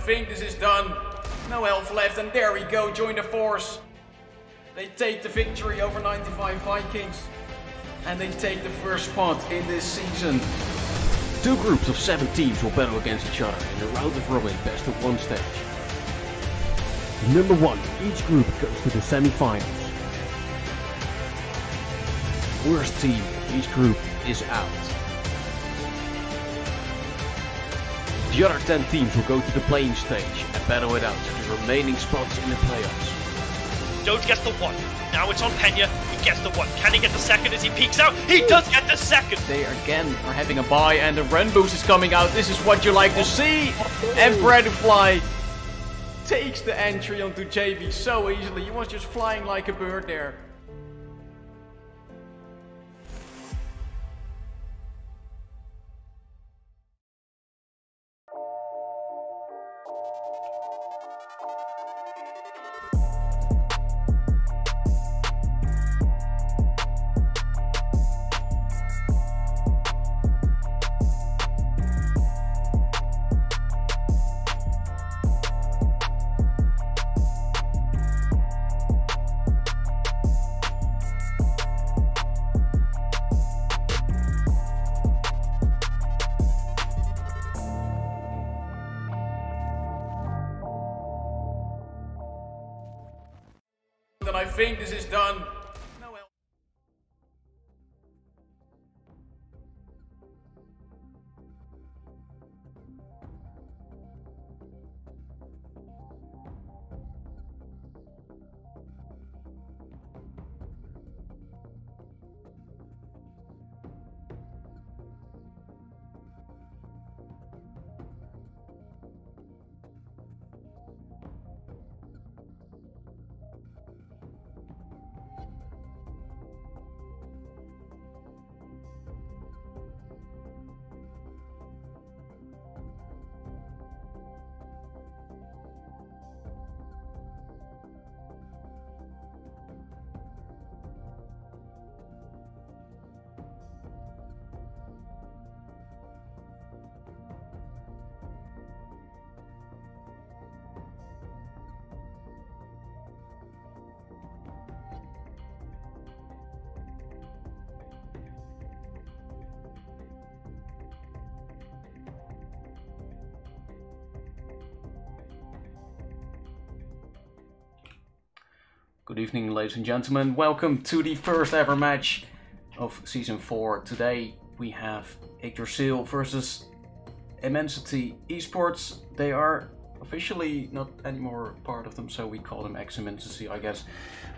think this is done. No health left, and there we go, join the force. They take the victory over 95 Vikings. And they take the first spot in this season. Two groups of seven teams will battle against each other in a round of robin best of one stage. Number one, each group goes to the semi-finals. Worst team of each group is out. The other 10 teams will go to the playing stage and battle it out for the remaining spots in the playoffs. Jones gets the one. Now it's on Pena. He gets the one. Can he get the second as he peeks out? He does get the second. They again are having a bye, and the Ren boost is coming out. This is what you like to see. And Bradfly takes the entry onto JV so easily. He was just flying like a bird there. Evening, ladies and gentlemen. Welcome to the first ever match of season 4. Today we have Yggdrasil versus Immensity Esports. They are officially not anymore part of them, so we call them X Immensity, I guess.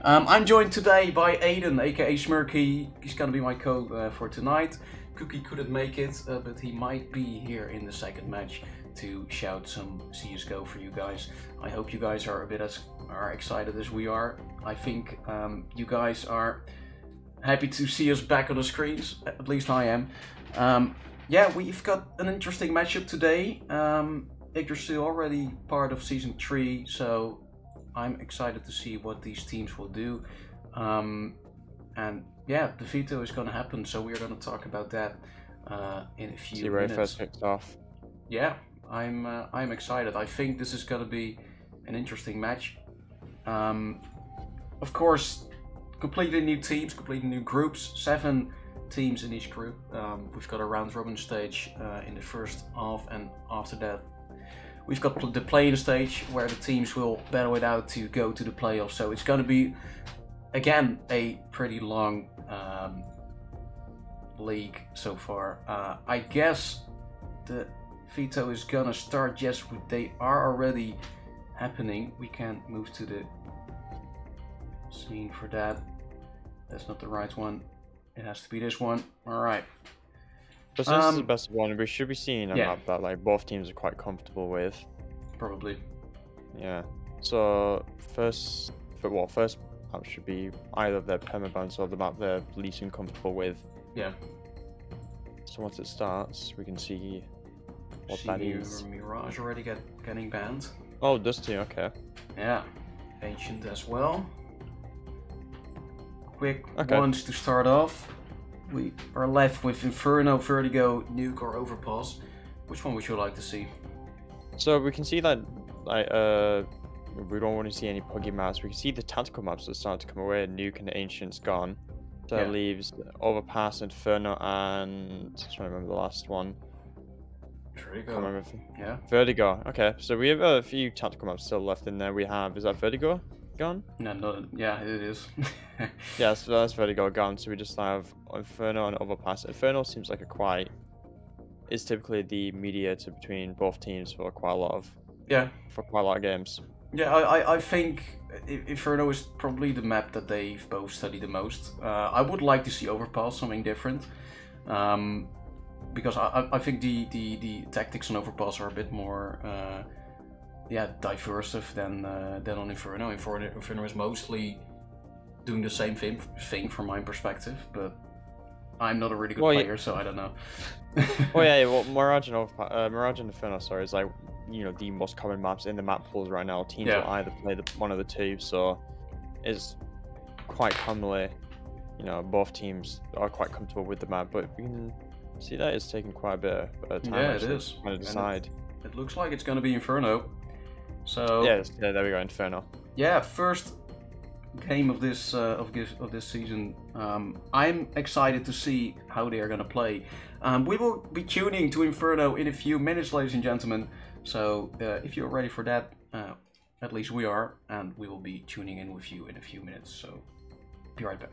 Um, I'm joined today by Aiden, aka Smirky. He's gonna be my co uh, for tonight. Cookie couldn't make it, uh, but he might be here in the second match to shout some CSGO for you guys. I hope you guys are a bit as are excited as we are. I think um, you guys are happy to see us back on the screens. At least I am. Um, yeah, we've got an interesting matchup today. Um, Yggdrasil already part of season three, so I'm excited to see what these teams will do. Um, and yeah, the veto is going to happen, so we're going to talk about that uh, in a few it minutes. first kicks off. Yeah, I'm uh, I'm excited. I think this is going to be an interesting match. Um, of course, completely new teams, completely new groups. Seven teams in each group. Um, we've got a round robin stage uh, in the first half, and after that, we've got the playing stage where the teams will battle it out to go to the playoffs. So it's going to be again a pretty long um, league so far. Uh, I guess the veto is gonna start. Yes, they are already happening. We can't move to the scene for that. That's not the right one. It has to be this one. All right. But since is the Um, best one, we should be seeing a yeah. map that like both teams are quite comfortable with. Probably. Yeah. So first, for well, first map should be either the permabounce or the map they're least uncomfortable with. Yeah. So once it starts, we can see what See that is. Mirage already get getting banned. Oh, Dusty. Okay. Yeah. Ancient as well. Quick Okay. ones to start off. We are left with Inferno, Vertigo, Nuke, or Overpass. Which one would you like to see? So we can see that like uh, we don't want to see any puggy maps. We can see the tactical maps that start to come away. Nuke and Ancient's gone. That Yeah. leaves Overpass, Inferno, and just trying to remember the last one. There you Can't remember. If... Yeah. Vertigo. Okay, so we have a few tactical maps still left in there. We have is that Vertigo gone? No, no, yeah, it is. Yeah, so that's Vertigo gone. So we just have Inferno and Overpass. Inferno seems like a quite is typically the mediator between both teams for quite a lot of yeah. for quite a lot of games. Yeah, I, I, I think Inferno is probably the map that they've both studied the most. Uh, I would like to see Overpass something different. Um, because I, I- think the, the, the tactics on Overpass are a bit more uh, yeah, diversive than uh, than on Inferno. Inferno. Inferno is mostly doing the same thing, thing from my perspective, but I'm not a really good Well, yeah- player, so I don't know. Oh yeah, yeah well, Mirage and Overpa- uh, Mirage and Inferno, sorry, is like you know the most common maps in the map pools right now. Teams Yeah. will either play the, one of the two, so it's quite commonly, you know, both teams are quite comfortable with the map. But we can see that it's taking quite a bit of time. Yeah, it is. To decide. It looks like it's gonna be Inferno. So Yeah, yeah, there we go, Inferno. yeah, first game of this uh, of this of this season. Um, I'm excited to see how they are gonna play. Um, we will be tuning to Inferno in a few minutes, ladies and gentlemen. So uh, if you're ready for that, uh, at least we are, and we will be tuning in with you in a few minutes. So be right back.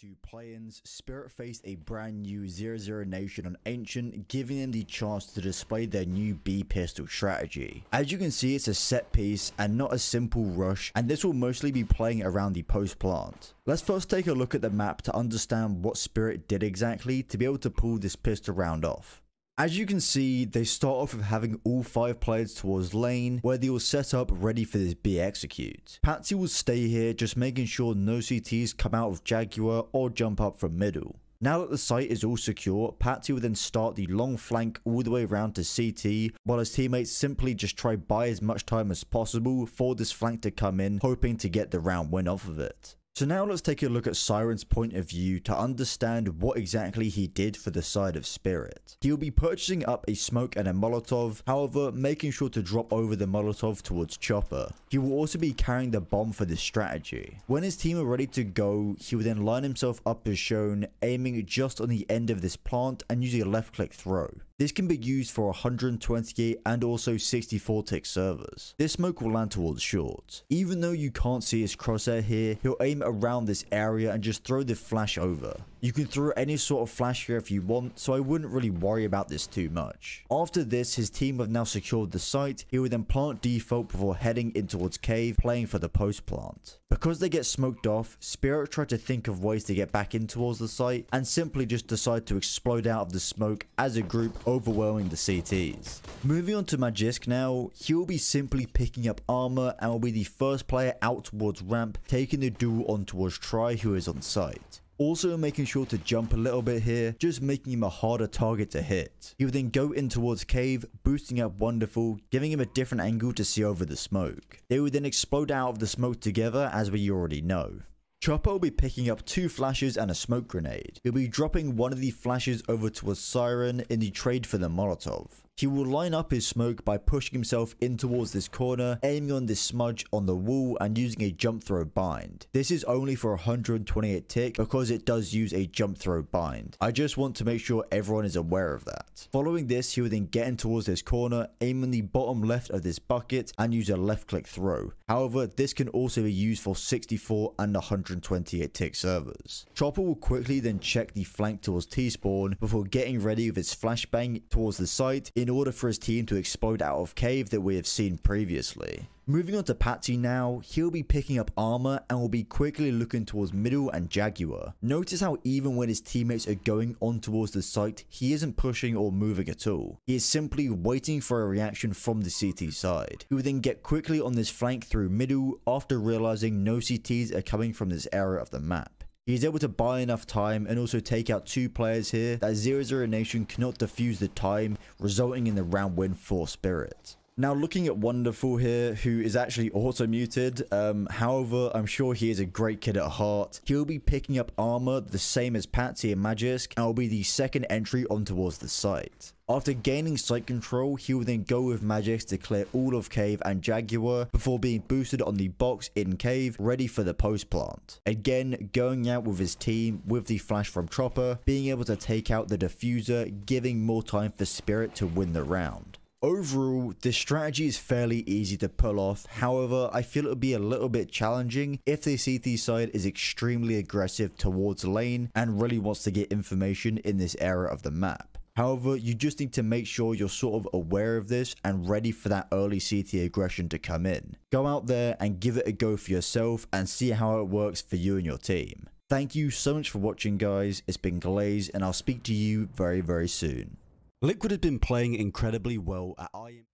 2022 play-ins, Spirit faced a brand new 0-0 nation on Ancient, giving them the chance to display their new B pistol strategy. As you can see, it's a set piece and not a simple rush, and this will mostly be playing around the post plant. Let's first take a look at the map to understand what Spirit did exactly to be able to pull this pistol round off. As you can see, they start off with having all 5 players towards lane, where they will set up ready for this B execute. Patsi will stay here, just making sure no CTs come out of Jaguar or jump up from middle. Now that the site is all secure, Patsi will then start the long flank all the way around to CT, while his teammates simply just try buy as much time as possible for this flank to come in, hoping to get the round win off of it. So now let's take a look at s1ren's point of view to understand what exactly he did for the side of Spirit. He will be purchasing up a smoke and a Molotov, however making sure to drop over the Molotov towards Chopper. He will also be carrying the bomb for this strategy. When his team are ready to go, he will then line himself up as shown, aiming just on the end of this plant and using a left click throw. This can be used for 128 and also 64 tick servers. This smoke will land towards short. Even though you can't see his crosshair here, he'll aim around this area and just throw the flash over. You can throw any sort of flash here if you want, so I wouldn't really worry about this too much. After this, his team have now secured the site, he will then plant default before heading in towards cave, playing for the post plant. Because they get smoked off, Spirit try to think of ways to get back in towards the site, and simply just decide to explode out of the smoke as a group, overwhelming the CTs. Moving on to magixx now, he will be simply picking up armor and will be the first player out towards ramp, taking the duel on towards Try who is on site. Also making sure to jump a little bit here, just making him a harder target to hit. He would then go in towards cave, boosting up Wonderful, giving him a different angle to see over the smoke. They would then explode out of the smoke together as we already know. Chopper will be picking up two flashes and a smoke grenade. He'll be dropping one of the flashes over to a s1ren in the trade for the Molotov. He will line up his smoke by pushing himself in towards this corner, aiming on this smudge on the wall and using a jump throw bind. This is only for 128 tick because it does use a jump throw bind. I just want to make sure everyone is aware of that. Following this, he will then get in towards this corner, aim on the bottom left of this bucket and use a left click throw. However, this can also be used for 64 and 128 tick servers. Chopper will quickly then check the flank towards T-spawn before getting ready with his flashbang towards the site in order for his team to explode out of cave that we have seen previously. Moving on to Patsi now, he'll be picking up armor and will be quickly looking towards middle and Jaguar. Notice how even when his teammates are going on towards the site, he isn't pushing or moving at all. He is simply waiting for a reaction from the CT side. He will then get quickly on this flank through middle after realizing no CTs are coming from this area of the map. He is able to buy enough time and also take out two players here that 0-0 Nation cannot defuse the time, resulting in the round win for Spirit. Now, looking at Wonderful here, who is actually auto muted, um, however, I'm sure he is a great kid at heart. He'll be picking up armor the same as Patsi and magixx, and will be the second entry on towards the site. After gaining site control, he will then go with magixx to clear all of Cave and Jaguar before being boosted on the box in Cave, ready for the post plant. Again, going out with his team with the flash from Chopper, being able to take out the diffuser, giving more time for Spirit to win the round. Overall, this strategy is fairly easy to pull off, however, I feel it would be a little bit challenging if the CT side is extremely aggressive towards lane and really wants to get information in this area of the map. However, you just need to make sure you're sort of aware of this and ready for that early CT aggression to come in. Go out there and give it a go for yourself and see how it works for you and your team. Thank you so much for watching guys, it's been Glaze and I'll speak to you very very soon. Liquid has been playing incredibly well at IM.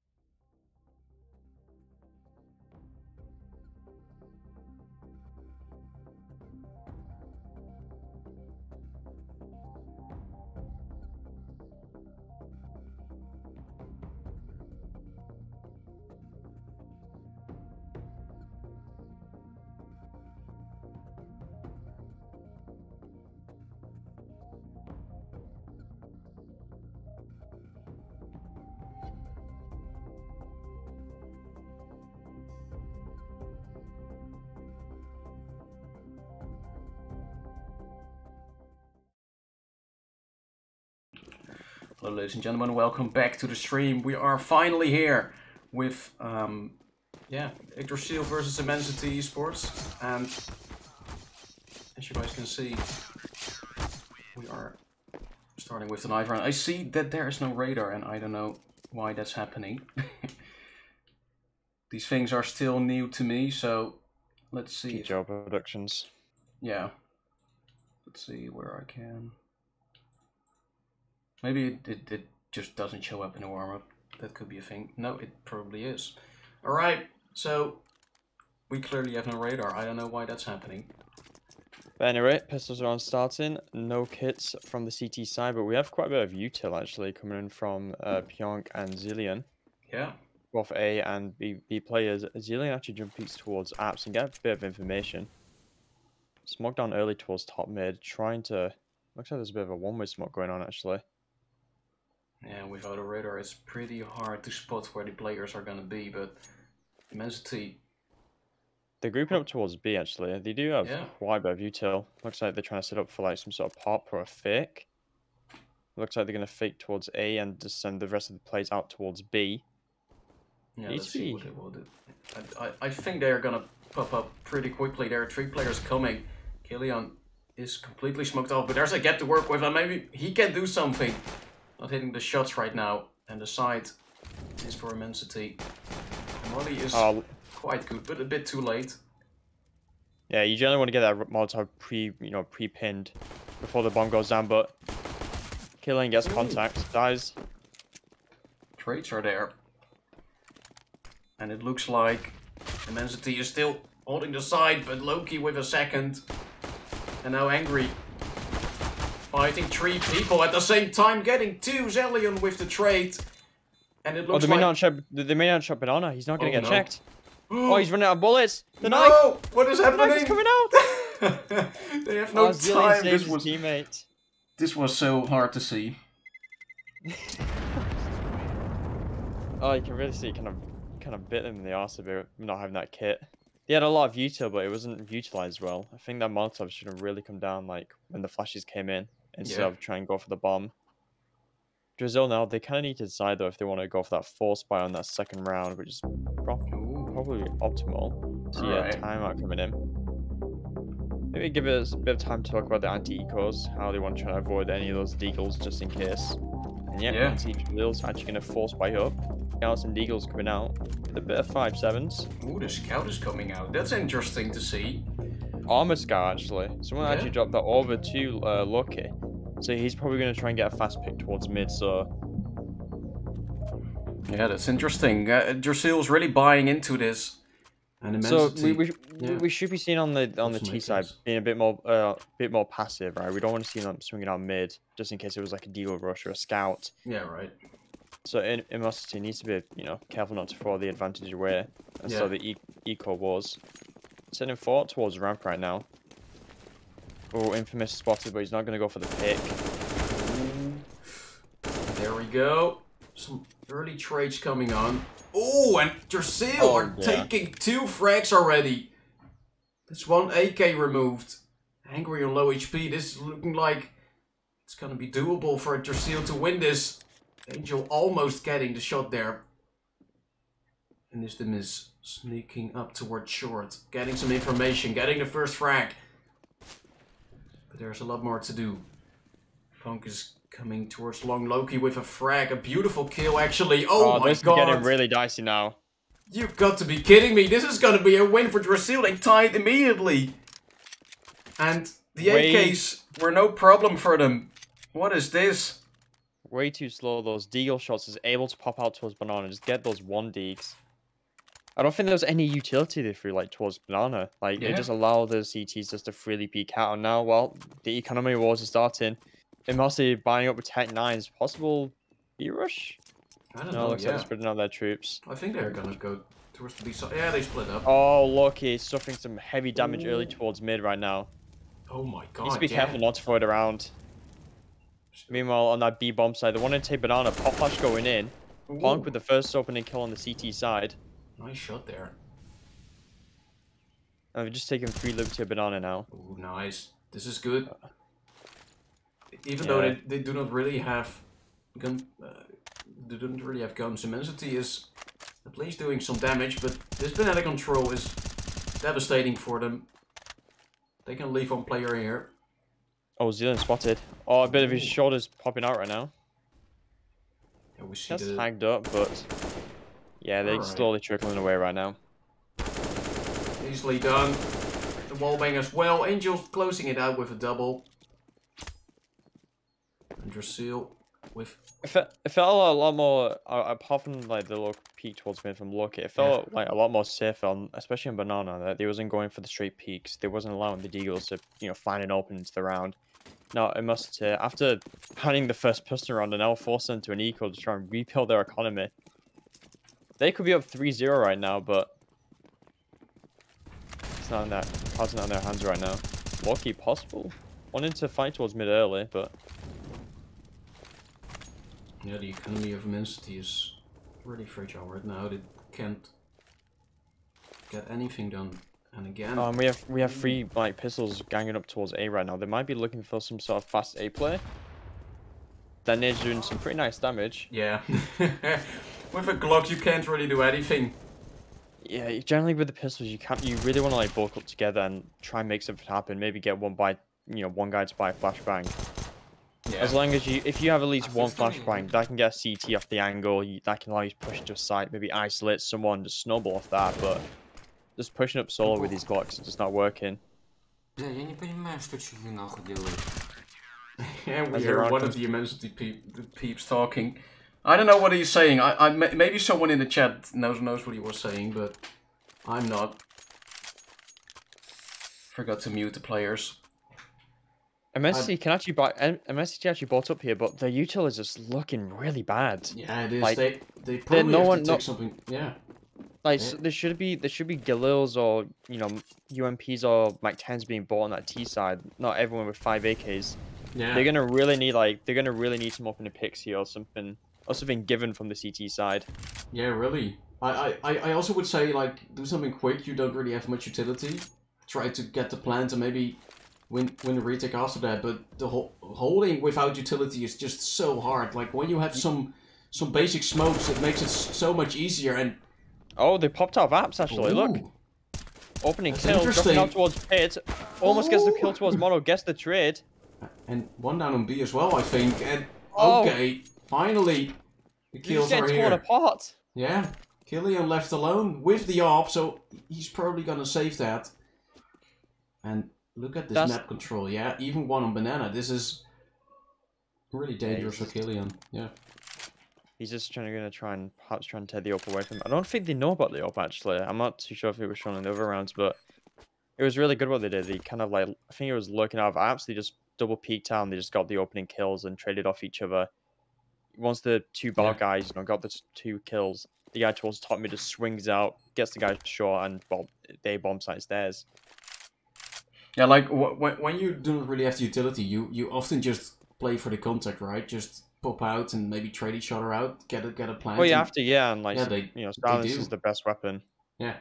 Hello, ladies and gentlemen. Welcome back to the stream. We are finally here with, um, yeah, Yggdrasil versus Immensity Esports, and as you guys can see, we are starting with the night round. I see that there is no radar, and I don't know why that's happening. These things are still new to me, so let's see. Joe Productions. yeah. Let's see where I can. Maybe it, it, it just doesn't show up in the warm up. That could be a thing. No, it probably is. Alright, so we clearly have no radar. I don't know why that's happening. But anyway, pistols are on starting. No kits from the CT side, but we have quite a bit of util actually coming in from uh, Pionk and Zillion. Yeah. Both A and B, B players. Zillion actually jump peaks towards apps and get a bit of information. Smoke down early towards top mid, trying to. Looks like there's a bit of a one way smoke going on actually. Yeah, without a radar, it's pretty hard to spot where the players are gonna be, but Immensity, They're grouping up towards B actually. They do have Yeah. quite a bit of util. Looks like they're trying to set up for like some sort of pop or a fake. Looks like they're going to fake towards A and just send the rest of the plays out towards B. yeah, let's see what they will do. I, I, I think they're gonna pop up pretty quickly. There are three players coming. Killian is completely smoked off, but there's a gap to work with, and maybe he can do something. Not hitting the shots right now, and the side is for Immensity. Molly is Oh, quite good, but a bit too late. yeah, you generally want to get that Molotov pre, you know, pre-pinned before the bomb goes down, but Killian gets Ooh. contact, dies. Traits are there. And it looks like Immensity is still holding the side, but Loki with a second. And now Angry. Fighting three people at the same time, getting two Zellion with the trade. And it Oh, looks they may like... not shot, they may not shot banana. He's not going Oh, to get no. checked. Oh, he's running out of bullets. The knife, no! What is the knife is coming out. they have no oh, time. This was, teammate. this was so hard to see. Oh, you can really see it kind of kind of bit them in the arse a bit not having that kit. They had a lot of util, but it wasn't utilized well. I think that Molotov should have really come down like when the flashes came in instead Yeah. of trying to go for the bomb. Drizzle now, they kind of need to decide though if they want to go for that force buy on that second round, which is pro- probably optimal. See yeah, a timeout coming in. Maybe give us a bit of time to talk about the anti-ecos, how they want to try to avoid any of those deagles just in case. And yeah, Yeah. see Drill's actually going to force buy up. Scouts and deagles coming out with a bit of five sevens. Ooh, the scout is coming out. That's interesting to see. Armor scout actually. Someone Yeah. actually dropped that over to uh, Lucky. So he's probably going to try and get a fast pick towards mid. So Yeah, that's interesting. Uh, Drasil's really buying into this. And So Immensity. we, we, yeah. we should be seeing on the on the T side sense. being a bit more uh bit more passive, right? We don't want to see them swinging out mid just in case it was like a deal rush or a scout. Yeah, right. So in Immensity needs to be, you know, careful not to throw the advantage away. And so the e eco wars. Sending forward towards ramp right now. Oh, infamous spotted, but he's not gonna go for the pick. Mm. There we go. Some early trades coming on. Oh, and Jersil Oh, are yeah. taking two frags already. That's one AK removed. Angry on low HP. This is looking like it's gonna be doable for Jersil to win this. Angel almost getting the shot there. And this them is sneaking up towards short. Getting some information. Getting the first frag. There's a lot more to do. Punk is coming towards Long Loki with a frag. A beautiful kill, actually. Oh, oh my this god. is getting really dicey now. You've got to be kidding me. This is going to be a win for Drasil. They tied immediately. And the Wait. AKs were no problem for them. What is this? Way too slow. Those deagle shots is able to pop out towards banana. Just get those one deags. I don't think there was any utility they threw like towards banana. Like Yeah. they just allow the CTs just to freely peek out. And now, well, the economy wars are starting. Immensity buying up with Tech Nines. Possible B rush. I don't No, know. looks like Yeah. they're spreading out their troops. I think they're going to go towards the B side. Yeah, they split up. Oh, Loki suffering some heavy damage early towards mid right now. Oh my god. Needs to be yeah. careful not to throw it around. Meanwhile, on that B bomb side, the one in take banana, pop flash going in. Punk with the first opening kill on the CT side. Nice shot there. We've just taken three liberty of banana now. Ooh, nice. This is good. Even though they, they do not really have gun, uh, they don't really have guns. Immensity is at least doing some damage, but this banana control is devastating for them. They can leave one player here. Oh, Zealand spotted. Oh, a bit of his shoulders popping out right now. Yeah, we see That's the tagged up, but yeah, they're Alright. slowly trickling away right now. easily done. The wallbang as well. Angels closing it out with a double. And Drasil with It felt, it felt a lot more, uh, apart from like the look peak towards mid from Loki, it felt like a lot more safer, on, especially on Banana, that they wasn't going for the straight peaks. They wasn't allowing the Deagles to, you know, find an opening into the round. No, it must, uh, after panning the first pistol round and now force them to an eco to try and rebuild their economy. They could be up 3-0 right now, but it's not in that, cards not in their hands right now. Loki possible. Wanted to fight towards mid early, but yeah, the economy of immensity is really fragile right now. They can't get anything done. And again, Um, we have we have three like pistols ganging up towards A right now. They might be looking for some sort of fast A play. Then they're doing some pretty nice damage. yeah, with a Glock you can't really do anything. Yeah, you- generally with the pistols, you can't. You really want to like bulk up together and try and make something happen. Maybe get one by, you know, one guy to buy a flashbang. Yeah, As long as you, if you have at least one flashbang, that can get a CT off the angle. You, that can allow you to push into a site, maybe isolate someone, just snowball off that. But just pushing up solo with these Glocks is just not working. Бля, я не понимаю, что чуваки нахуй делают. yeah, we as hear Iran one comes- of the immensity peep, the peeps talking. I don't know what he's saying. I, I maybe someone in the chat knows knows what he was saying, but I'm not. Forgot to mute the players. MSC can actually buy. MSC actually bought up here, but their util is just looking really bad. Yeah, it is. Like, they they probably no have one- to no- something. Yeah, Like Yeah. s there should be there should be Galils or you know UMPs or MAC-10s being bought on that T side. Not everyone with five AKs. yeah. They're gonna really need like they're gonna really need some opening picks here or something or been given from the CT side. Yeah, really. I, I, I also would say like do something quick. You don't really have much utility. Try to get the plant and maybe win win the retake after that. But the whole holding without utility is just so hard. Like when you have some some basic smokes, it makes it so much easier. And Oh, they popped out of apps actually. Look, opening That's kill, dropping out towards pit, almost gets the kill towards Mono, gets the trade. and one down on B as well, I think. And Oh. Finally the kills are torn here. apart. Yeah, Killian left alone with the AWP, so he's probably gonna save that. And look at this That's- map control. Yeah, even one on banana. This is really dangerous for Killian. Yeah. He's just trying to gonna try and perhaps try and tear the up away from him. I don't think they know about the up actually. I'm not too sure if it was shown in the other rounds, but it was really good what they did. They kind of like I think it was looking out of apps. They just double peeked out and they just got the opening kills and traded off each other. Once the two bar Yeah. guys, you know, got the two kills, the guy towards the top mid just swings out, gets the guy short, and well, they bomb sites theirs. Yeah, like when when you don't really have the utility, you you often just play for the contact, right? Just pop out and maybe trade each other out, get a get a plant. Well, you have to, yeah, and like Yeah, they- you know, silence is the best weapon. Yeah.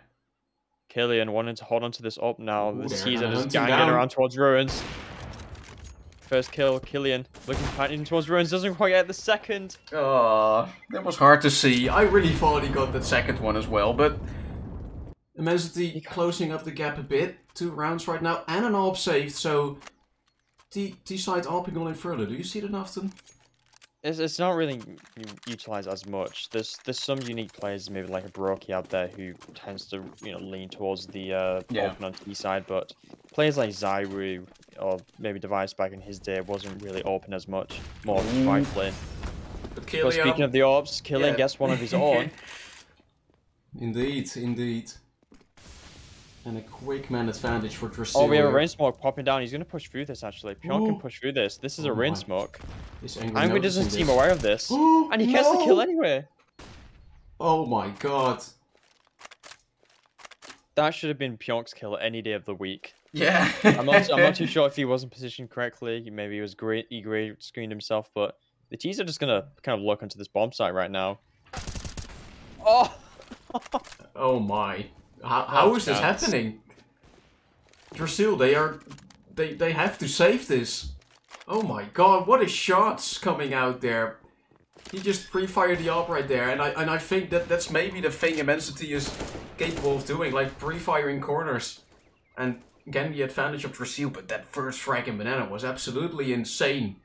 Killian wanting to hold on to this up now. Ooh, the Caesar just ganging down. around towards ruins. First kill, Killian looking fighting towards ruins, doesn't quite get the second. Uh, that was hard to see. I really thought he got the second one as well, but Immensity closing up the gap a bit. Two rounds right now, and an AWP saved, so T T side AWPing on in further. Do you see that often? It's, it's not really utilized as much. There's there's some unique players, maybe like a Baroki out there, who tends to you know lean towards the uh, Yeah. on T side, but players like Zyru or maybe Device back in his day wasn't really open as much, more Ooh. rifling. Mm. But But speaking um, of the AWPs, Killian Yeah. gets one of his own. indeed, indeed. And a quick man advantage for Drasil. Oh, we have a rain smoke popping down. He's gonna push through this actually. Pionk can push through this. This is Oh a rain my. smoke. Is Angry Angry doesn't seem aware of this. And he gets the kill no! anyway. Oh my god. That should have been Pyonk's kill any day of the week. Yeah. I'm not, I'm not too sure if he wasn't positioned correctly. Maybe he was great. He great screened himself, but the T's are just gonna kind of look into this bomb site right now. Oh, Oh my. How, how oh, is this chance. happening? Drasil, they are... They, they have to save this. Oh my god, what is shots coming out there? He just pre-fired the op right there, and I and I think that that's maybe the thing Immensity is capable of doing, like pre-firing corners and getting the advantage of Drasil, but that first frag in Banana was absolutely insane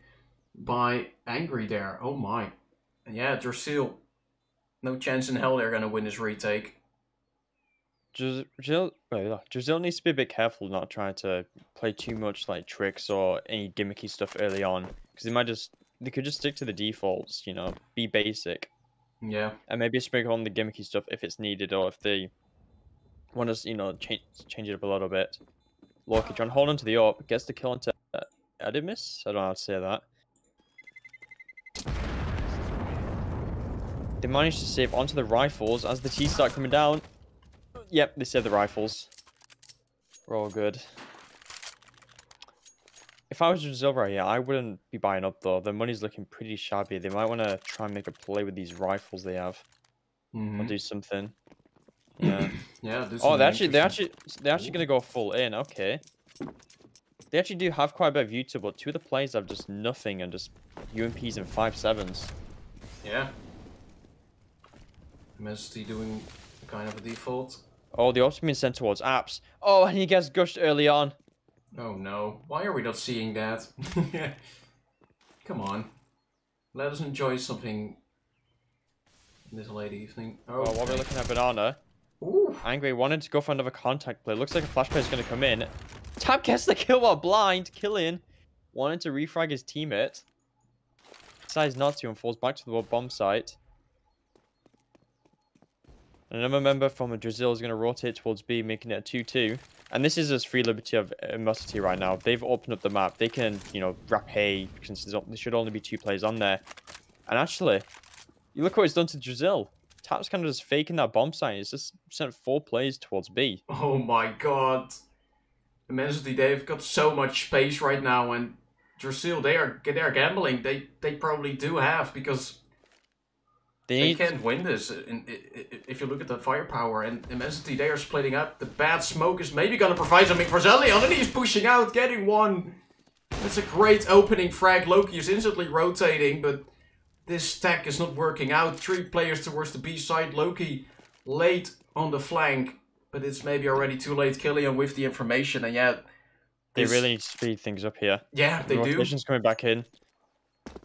by Angry there. Oh my. Yeah, Drasil, no chance in hell they're gonna win this retake. Gis- Gil, wait, Giselle needs to be a bit careful not trying to play too much like tricks or any gimmicky stuff early on, because they might just they could just stick to the defaults, you know, be basic, Yeah. and maybe sprinkle on the gimmicky stuff if it's needed or if they want to, you know, change change it up a little bit. Loki trying to hold on to the AWP, gets the kill into Adimus. I don't know how to say that. They managed to save onto the rifles as the T start coming down. Yep, they saved the rifles. We're all good. If I was Drasil right here, I wouldn't be buying up though. The money's looking pretty shabby. They might want to try and make a play with these rifles they have. Or Mhm. do something. Yeah. Yeah. This Oh, they actually, they're actually, they're actually gonna go full in. Okay. They actually do have quite a bit of YouTube, but two of the players have just nothing and just UMPs and five sevens. Yeah. Immensity doing kind of a default. Oh, the ops being sent towards apps. Oh, and he gets gushed early on. Oh no. Why are we not seeing that? Come on. Let us enjoy something this late evening. Oh, Oh, while we're looking at banana, Ooh. Angry wanted to go for another contact play. Looks like a flash player is gonna come in. Tap gets the kill while blind. Killian wanted to refrag his teammate. Decides not to and falls back to the bomb site. Another member from Drasil is going to rotate towards B, making it a 2-2. And this is as free liberty of Immensity right now. They've opened up the map. They can, you know, wrap hay, since there should only be two players on there. And actually, you look what it's done to Drasil. Tap's kind of just faking that bomb site. It's just sent four players towards B. Oh my god. Immensity, they've got so much space right now, and Drasil, they are they are gambling. They they probably do have because They they can't win this. In, i- i- if you look at the firepower and Immensity, they are splitting up. The bad smoke is maybe gonna provide something for Zelion, and he's pushing out, getting one. That's a great opening frag. Loki is instantly rotating, but this stack is not working out. Three players towards the B side. Loki late on the flank, but it's maybe already too late. Killian with the information, and yeah, they this- really need to speed things up here. yeah, they do. Rotation's coming back in.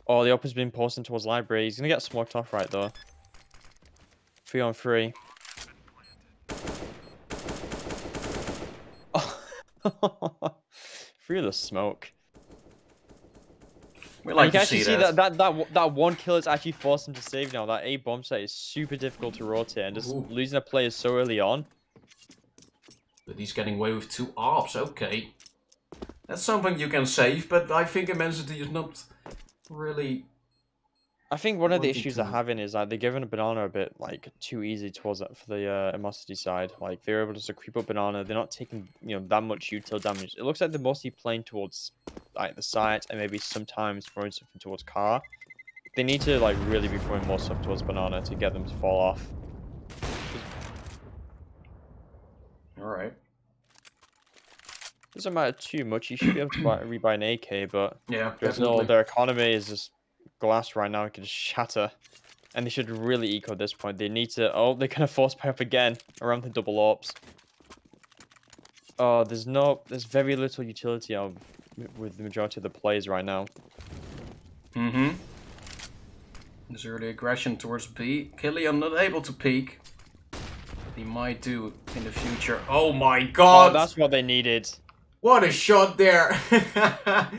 Oh, the up has been posting towards library. He's gonna get smoked off right though. Three on three. Oh. Through the smoke. We like you can actually see see that. that that, that one kill is actually forced him to save now. That A bomb site is super difficult to rotate, and just Ooh. losing a player so early on. But he's getting away with two ops. Okay, that's something you can save. But I think Immensity is not really. I think one of the issues they're having is like they're giving a banana a bit like too easy towards that for the uh, Immensity side. Like they're able to just creep up banana. They're not taking you know that much util damage. It looks like they're mostly playing towards like the side and maybe sometimes throwing something towards car. They need to like really be throwing more stuff towards banana to get them to fall off. All right. Doesn't matter too much. You should be able to buy, rebuy an AK, but Yeah, Drasil, definitely. their economy is just glass right now. It could shatter. And they should really eco at this point. They need to. Oh, they're gonna force pipe again around the double AWPs. Oh, there's no. There's very little utility of with the majority of the plays right now. Mm-hmm. There's early aggression towards B. Killian not able to peek. He might do in the future. Oh my god! Oh, god! that's what they needed. What a shot there!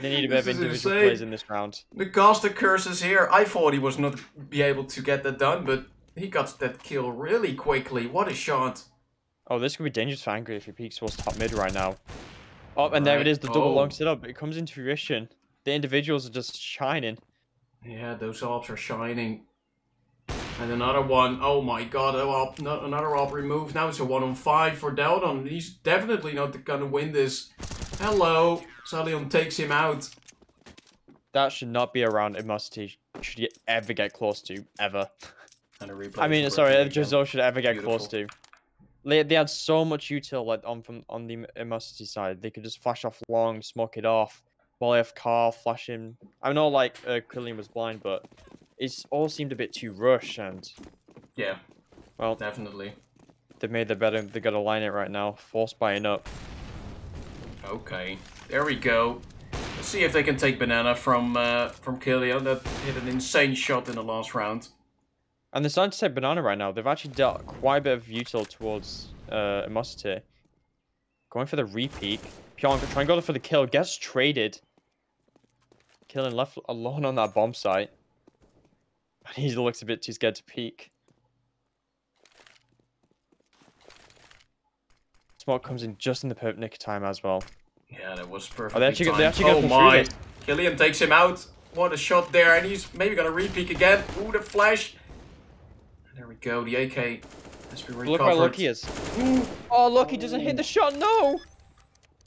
They need a bit of This is individual insane. plays in this round. The caster curses here. I thought he was not be able to get that done, but he got that kill really quickly. What a shot! Oh, this could be dangerous for Angry if he peeks towards top mid right now. Oh, and there it is, the double oh. long Oh. setup. It comes into fruition. The individuals are just shining. Yeah, those AWPs are shining. And another one. Oh my god, oh, op, no, another op removed. Now it's a 1 on 5 for Deldon. He's definitely not gonna win this. Hello! Salion takes him out. That should not be around Immensity should you ever get close to, ever. And a replay I mean, for sorry, Referee Drizzle should ever get close to. They, they had so much util like on from on the Immensity side. They could just flash off long, smoke it off, while they have Carl flashing. I know like uh, Killian was blind, but it's all seemed a bit too rush, and Yeah, well, definitely. they made the better. They got to line it right now, force buying up. Okay, there we go. Let's see if they can take banana from uh, from Killian. That hit an insane shot in the last round. And they're starting to take banana right now. They've actually dealt quite a bit of util towards uh, Immensity. Going for the repeat. Pyong trying to go for the kill. Gets traded. Killian left alone on that bomb site. He looks a bit too scared to peek. Smoke comes in just in the perfect nick of time as well. Yeah, that was perfect. Oh, they actually, they actually got oh my! Killian takes him out. What a shot there, and he's maybe gonna repeat again. Ooh, the flash. There we go. The AK has been recovered. Look how lucky he is. Oh, look, he doesn't hit the shot. No!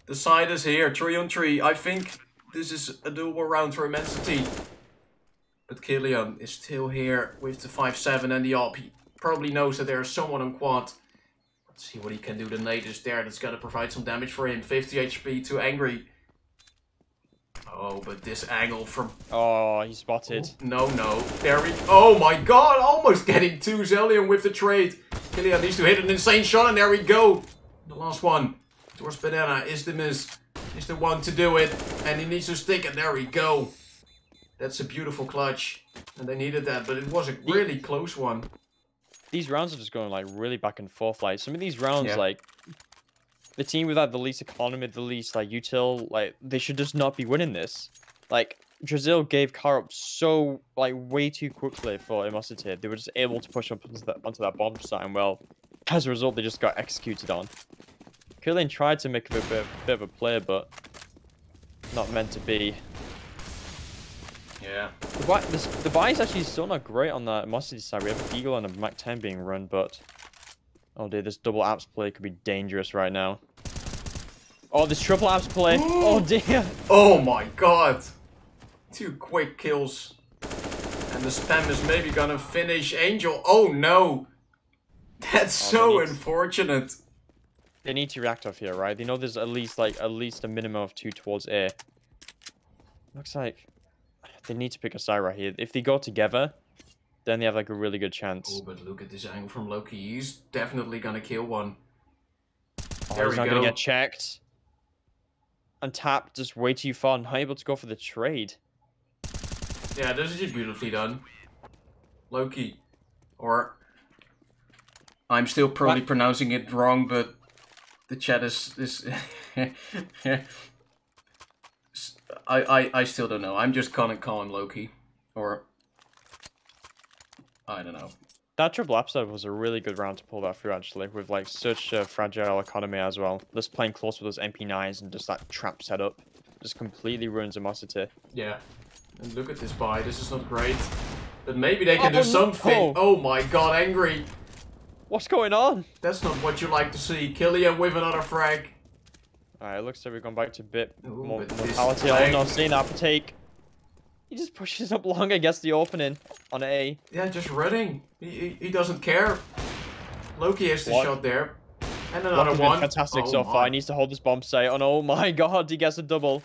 The side is here, three on three. I think this is a double round for Immensity. But Killian um, is still here with the 5-7 and the op. He probably knows that there is someone on quad. Let's see what he can do. The nade is there. That's going to provide some damage for him. 50 HP to Angry. Oh, but this angle from... Oh, he spotted. Oh, no, no. There we... Oh my god! Almost getting two Zillion with the trade. Killian needs to hit an insane shot and there we go. The last one. Towards Banana is the miss. Is the one to do it. And he needs to stick and there we go. That's a beautiful clutch. And they needed that, but it was a really close one. these rounds are just going like really back and forth. Like some of these rounds, Yeah. like the team with like the least economy, the least like util, like they should just not be winning this. Like Drasil gave car up so like way too quickly for Immensity. They were just able to push up onto that, onto that bomb site, and well, as a result, they just got executed on. Killian tried to make a bit, bit, bit of a play, but not meant to be. Yeah. The buy, this, the buy is actually still not great on the Immensity side. We have a Eagle and a MAC-10 being run, but oh dear, this double apps play could be dangerous right now. Oh, this triple apps play. oh dear. Oh my god! Two quick kills. And the spam is maybe gonna finish Angel. Oh no! That's Oh, so need- unfortunate. They need to react off here, right? They know there's at least like at least a minimum of two towards A. Looks like they need to pick a side right here. If they go together, then they have like a really good chance. Oh, but look at this angle from Loki. He's definitely gonna kill one. Oh, there he's not gonna get checked. And tap just way too far, not able to go for the trade. Yeah, this is just beautifully done. Loki. Or. I'm still probably What? pronouncing it wrong, but the chat is. is I, I, I still don't know. I'm just gonna call him Loki. Or. I don't know. That triple upset was a really good round to pull that through, actually, with like such a fragile economy as well. Just playing close with those MP9s and just that trap setup just completely ruins the Immensity. Yeah. And look at this buy. This is not great. But maybe they can Oh, do something. no. Oh my god, angry. What's going on? That's not what you like to see. Killian with another frag. Alright, it looks like we've gone back to a bit Ooh, more mortality. Oh flag- no, seeing that take. He just pushes up long against the opening on A. Yeah, just running. He, he, he doesn't care. Loki has the What? shot there. And another one. fantastic Oh so my. far. He needs to hold this bomb site. On oh no, oh my god, he gets a double.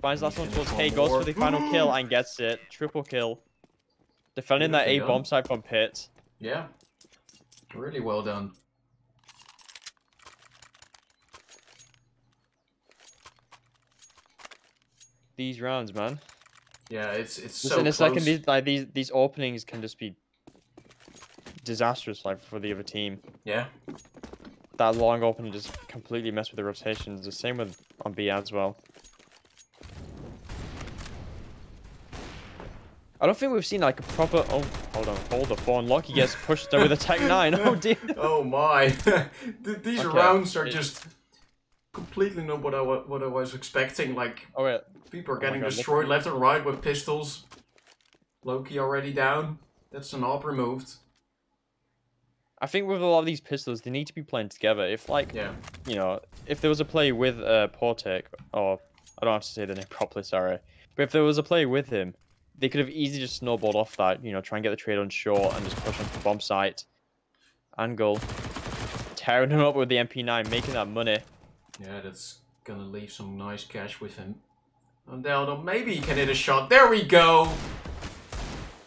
Finds last one towards K, goes for the final kill and gets it. Triple kill. Defending that A Beautifully bomb site from Pit. Yeah. Really well done. These rounds, man. Yeah, it's it's Just so in a close. second, these like these these openings can just be disastrous, like for the other team. Yeah. That long opening just completely messed with the rotations. The same with on B as well. I don't think we've seen like a proper. Oh, hold on, hold the phone. Lucky gets pushed with a Tec-9. Oh dear. Oh my. These Okay, rounds are just completely not what I what I was expecting. Like Oh wait, people are my getting God, destroyed left and right with pistols. Loki already down. That's an op removed. I think with a lot of these pistols, they need to be playing together. If like Yeah. you know, if there was a play with uh, Portek, or I don't have to say the name properly, sorry, but if there was a play with him, they could have easily just snowballed off that. You know, try and get the trade on short and just push onto the bomb site. Angle, tearing him up with the MP9, making that money. Yeah, that's gonna leave some nice cash with him. And Deldo, maybe he can hit a shot. There we go!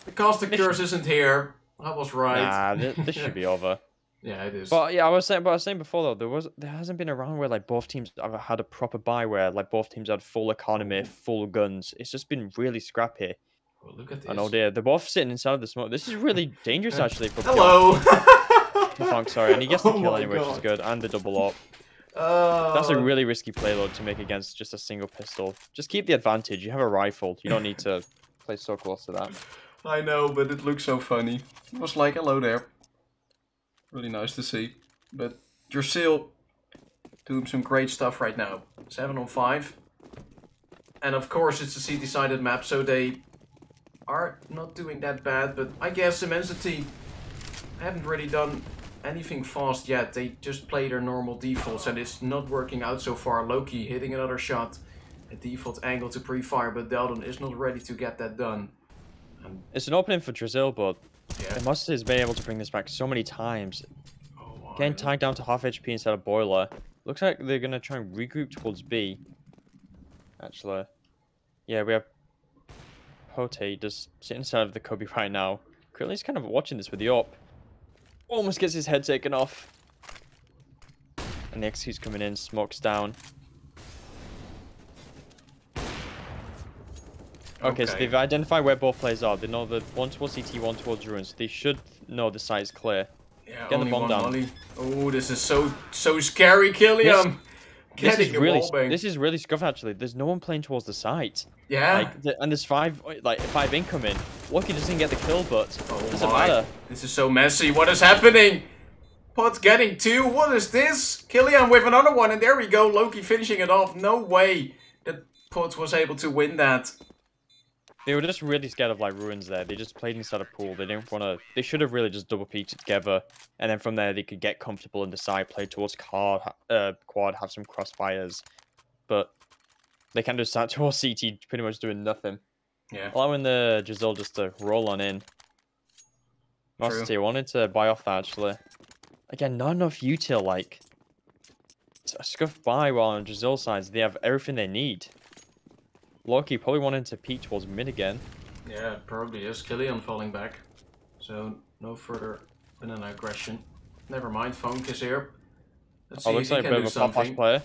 Because the curse isn't here. I was right. Nah, this, this should be over. Yeah, it is. But yeah, I was saying, but I was saying before though, there was there hasn't been a round where like both teams have had a proper buy where like both teams had full economy, full guns. It's just been really scrappy. Oh, look at this. And oh dear, they're both sitting inside of the smoke. This is really dangerous uh, actually for Hello! Funk, sorry, and he gets the Oh kill my anyway, which is good, and the double up. Uh, That's a really risky payload to make against just a single pistol. Just keep the advantage. You have a rifle. You don't need to play so close to that. I know, but it looks so funny. It was like, hello there. Really nice to see. But Jersil doing some great stuff right now. 7 on 5. And of course it's a city-sided map, so they are not doing that bad. But I guess Immensity haven't really done anything fast yet. They just play their normal defaults and it's not working out so far. Loki hitting another shot. A default angle to pre-fire, but Deldon is not ready to get that done. It's an opening for Drizzle, but Yeah. the Mustard has been able to bring this back so many times. Oh. Getting tagged down to half HP instead of Boiler. Looks like they're going to try and regroup towards B. Actually. Yeah, we have Pote just sitting inside of the Kobe right now. Currently, he's kind of watching this with the op. Almost gets his head taken off. And the execute's coming in, smokes down. Okay, so they've identified where both players are. They know the one towards CT, one towards ruins. They should know the site is clear. Yeah, Get the bomb down. Oh, this is so so scary, Killian. This is really wallbang. this is really scuffed actually. There's no one playing towards the site. yeah. Like the, and there's five like five incoming. Lucky doesn't get the kill, but oh doesn't my. matter. This is so messy. What is happening? Pot's getting two. What is this? Killian with another one, and there we go. Loki finishing it off. No way that Pot was able to win that. They were just really scared of like ruins there. They just played inside a pool. They didn't want to. They should have really just double peaked together, and then from there they could get comfortable and decide play towards car, uh, quad, have some crossfires, but they kind of sat towards CT, pretty much doing nothing, Yeah. allowing the Giselle just to roll on in. T wanted to buy off that actually. Again, not enough util like. s- Scuffed by while on Giselle sides, they have everything they need. Loki probably wanted to peek towards mid again. Yeah, it probably is. Killian falling back. So no further than an aggression. Never mind. Funk is here. Let's Oh, looks like a bit of a pop flash player.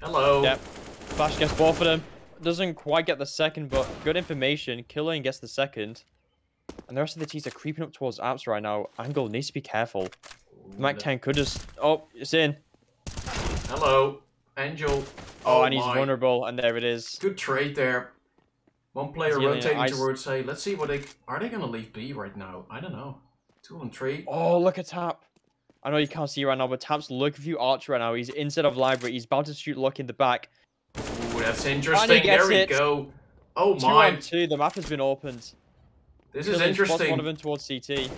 Hello. Yep. Flash gets both of them. Doesn't quite get the second, but good information. Killian gets the second. And the rest of the teams are creeping up towards apps right now. Angle needs to be careful. MAC-10 could just. Oh, it's in. Hello. Angel. Oh, oh, and he's my. vulnerable, and there it is. Good trade there. One player rotating towards A. Let's see what they are. They gonna leave B right now? I don't know. Two on three. Oh, look at Tap. I know you can't see right now, but Tap's look you Archer right now. He's inside of library. He's about to shoot Luck in the back. Ooh, that's interesting. There we it. go. Oh Two my. two. The map has been opened. This is interesting. one of them towards CT.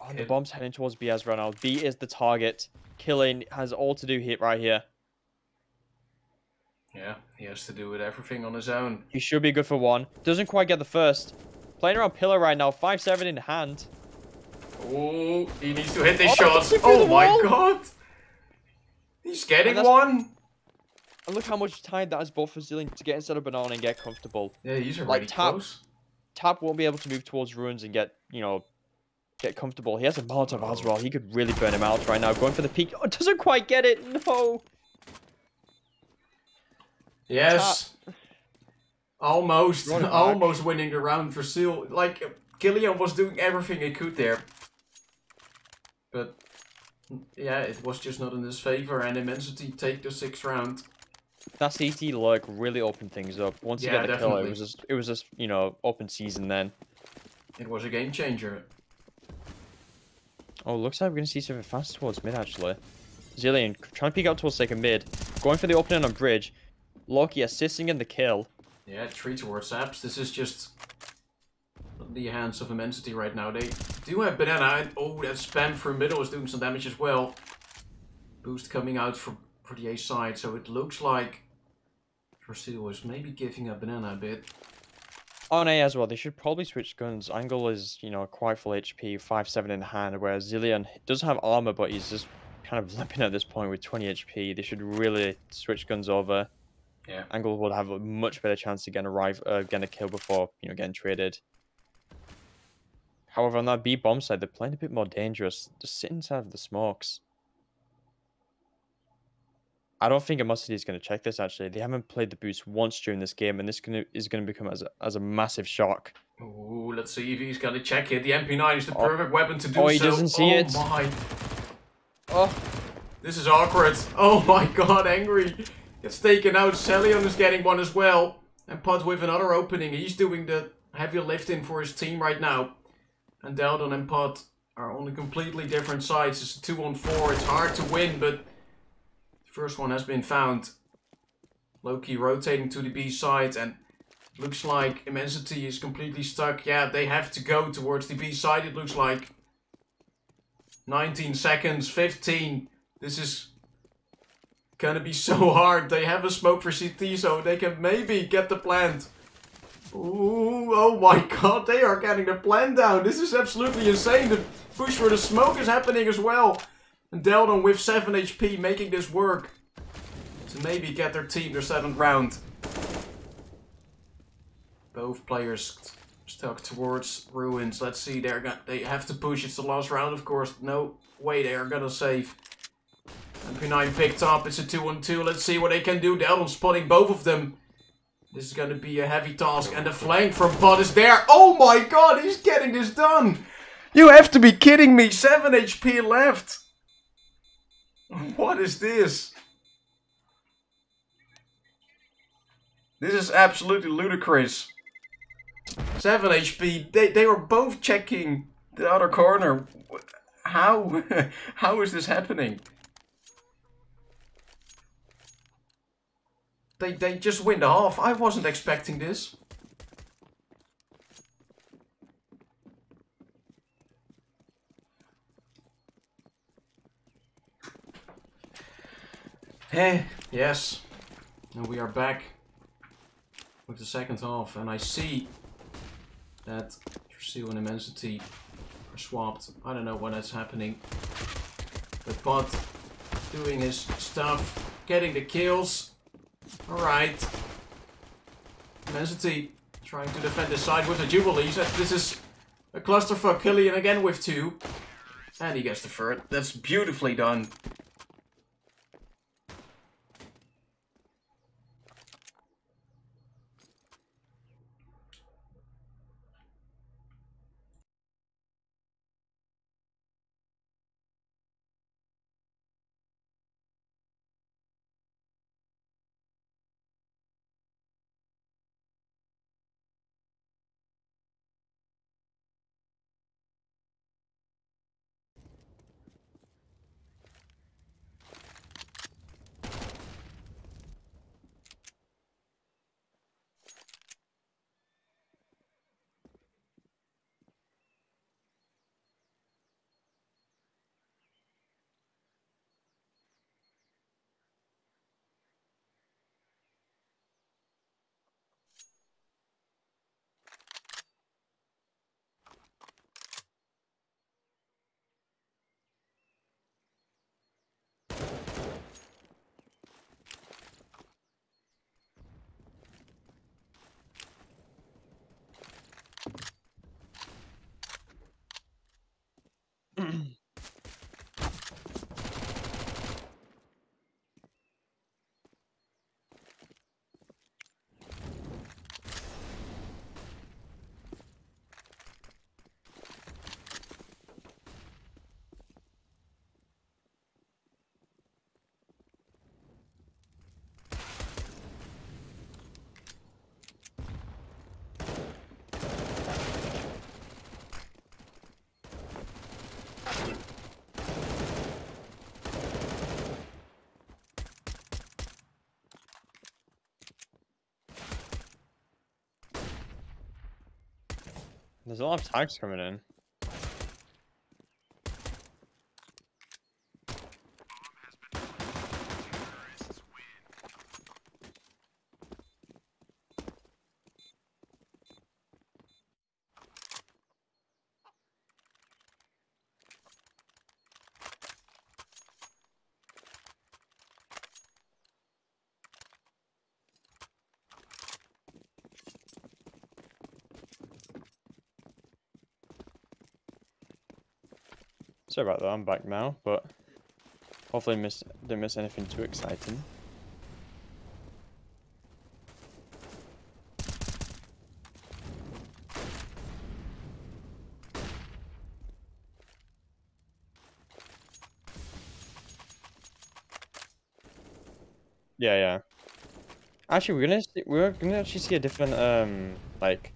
Oh, the bomb's heading towards B as right now. B is the target. Killian has all to do hit right here. Yeah, he has to do with everything on his own. He should be good for one. Doesn't quite get the first. Playing around pillar right now. 5-7 in hand. Oh, he needs to hit these Oh, shots. Oh my wall. god! He's getting one. And look how much time that has bought for Zillion to get inside of Banana and get comfortable. Yeah, he's Like, already tap- close. Tap won't be able to move towards ruins and get, you know, get comfortable. He has a Molotov as oh. well. He could really burn him out right now. Going for the peak. Oh, doesn't quite get it. No. Yes. Almost, almost winning the round for Seal. Like Killian was doing everything he could there, but yeah, it was just not in his favor. And Immensity take the sixth round. That CT lurk really opened things up. Once Yeah, you get the kill, it was just, it was just, you know, open season then. It was a game changer. Oh, looks like we're gonna see something fast towards mid actually. Zillion trying to peek out towards second mid, going for the opening on bridge. Loki assisting in the kill. Yeah, three towards Apps. This is just the hands of Immensity right now. They do have Banana. and Oh, that spam from middle is doing some damage as well. Boost coming out for, for the A side, so it looks like Drasil is maybe giving a Banana a bit. On A as well, they should probably switch guns. Angle is, you know, quite full HP, 5-7 in hand, whereas Zillion does have armor, but he's just kind of limping at this point with 20 HP. They should really switch guns over. Yeah. Angle would have a much better chance to get a, rive, uh, get a kill before, you know, getting traded. However, on that B bomb side, they're playing a bit more dangerous. Just sit inside of the smokes. I don't think Immensity is going to check this, actually. They haven't played the boost once during this game, and this is going to become as a, as a massive shock. Ooh, let's see if he's gonna check it. The MP9 is the Oh. perfect weapon to do so. Oh, he so. doesn't see oh it. my, Oh, this is awkward. Oh my god, Angry gets taken out. Celion is getting one as well. And Pod with another opening. He's doing the heavy lifting for his team right now. And Deldon and Pod are on the completely different sides. It's a 2 on 4. It's hard to win, but first one has been found. Loki rotating to the B side and looks like Immensity is completely stuck. Yeah, they have to go towards the B side, it looks like. 19 seconds, 15. This is gonna be so hard. They have a smoke for CT, so they can maybe get the plant. Ooh, oh my god, they are getting the plant down. This is absolutely insane. The push for the smoke is happening as well. And Deldon with 7 HP making this work. To maybe get their team their 7th round. Both players stuck towards ruins. Let's see, they're gonna they have to push. It's the last round, of course. No way, they are gonna save. MP9 picked up. It's a 2 on 2. Let's see what they can do. Deldon spotting both of them. This is gonna be a heavy task. And the flank from Bud is there. Oh my god, he's getting this done! You have to be kidding me! 7 HP left! What is this? This is absolutely ludicrous. 7 HP. They, they were both checking the other corner. How? How is this happening? They, they just win the half. I wasn't expecting this. Hey, yes. And we are back with the second half. And I see that Seal and Immensity are swapped. I don't know what that's happening. But Pod doing his stuff, getting the kills. Alright. Immensity trying to defend this side with the Jubilees. Uh, This is a clusterfuck. Killian again with two. And he gets the third. That's beautifully done. There's a lot of tags coming in. Sorry about that, I'm back now, but hopefully miss didn't miss anything too exciting. Yeah, yeah. Actually, we're gonna see, we're gonna actually see a different um like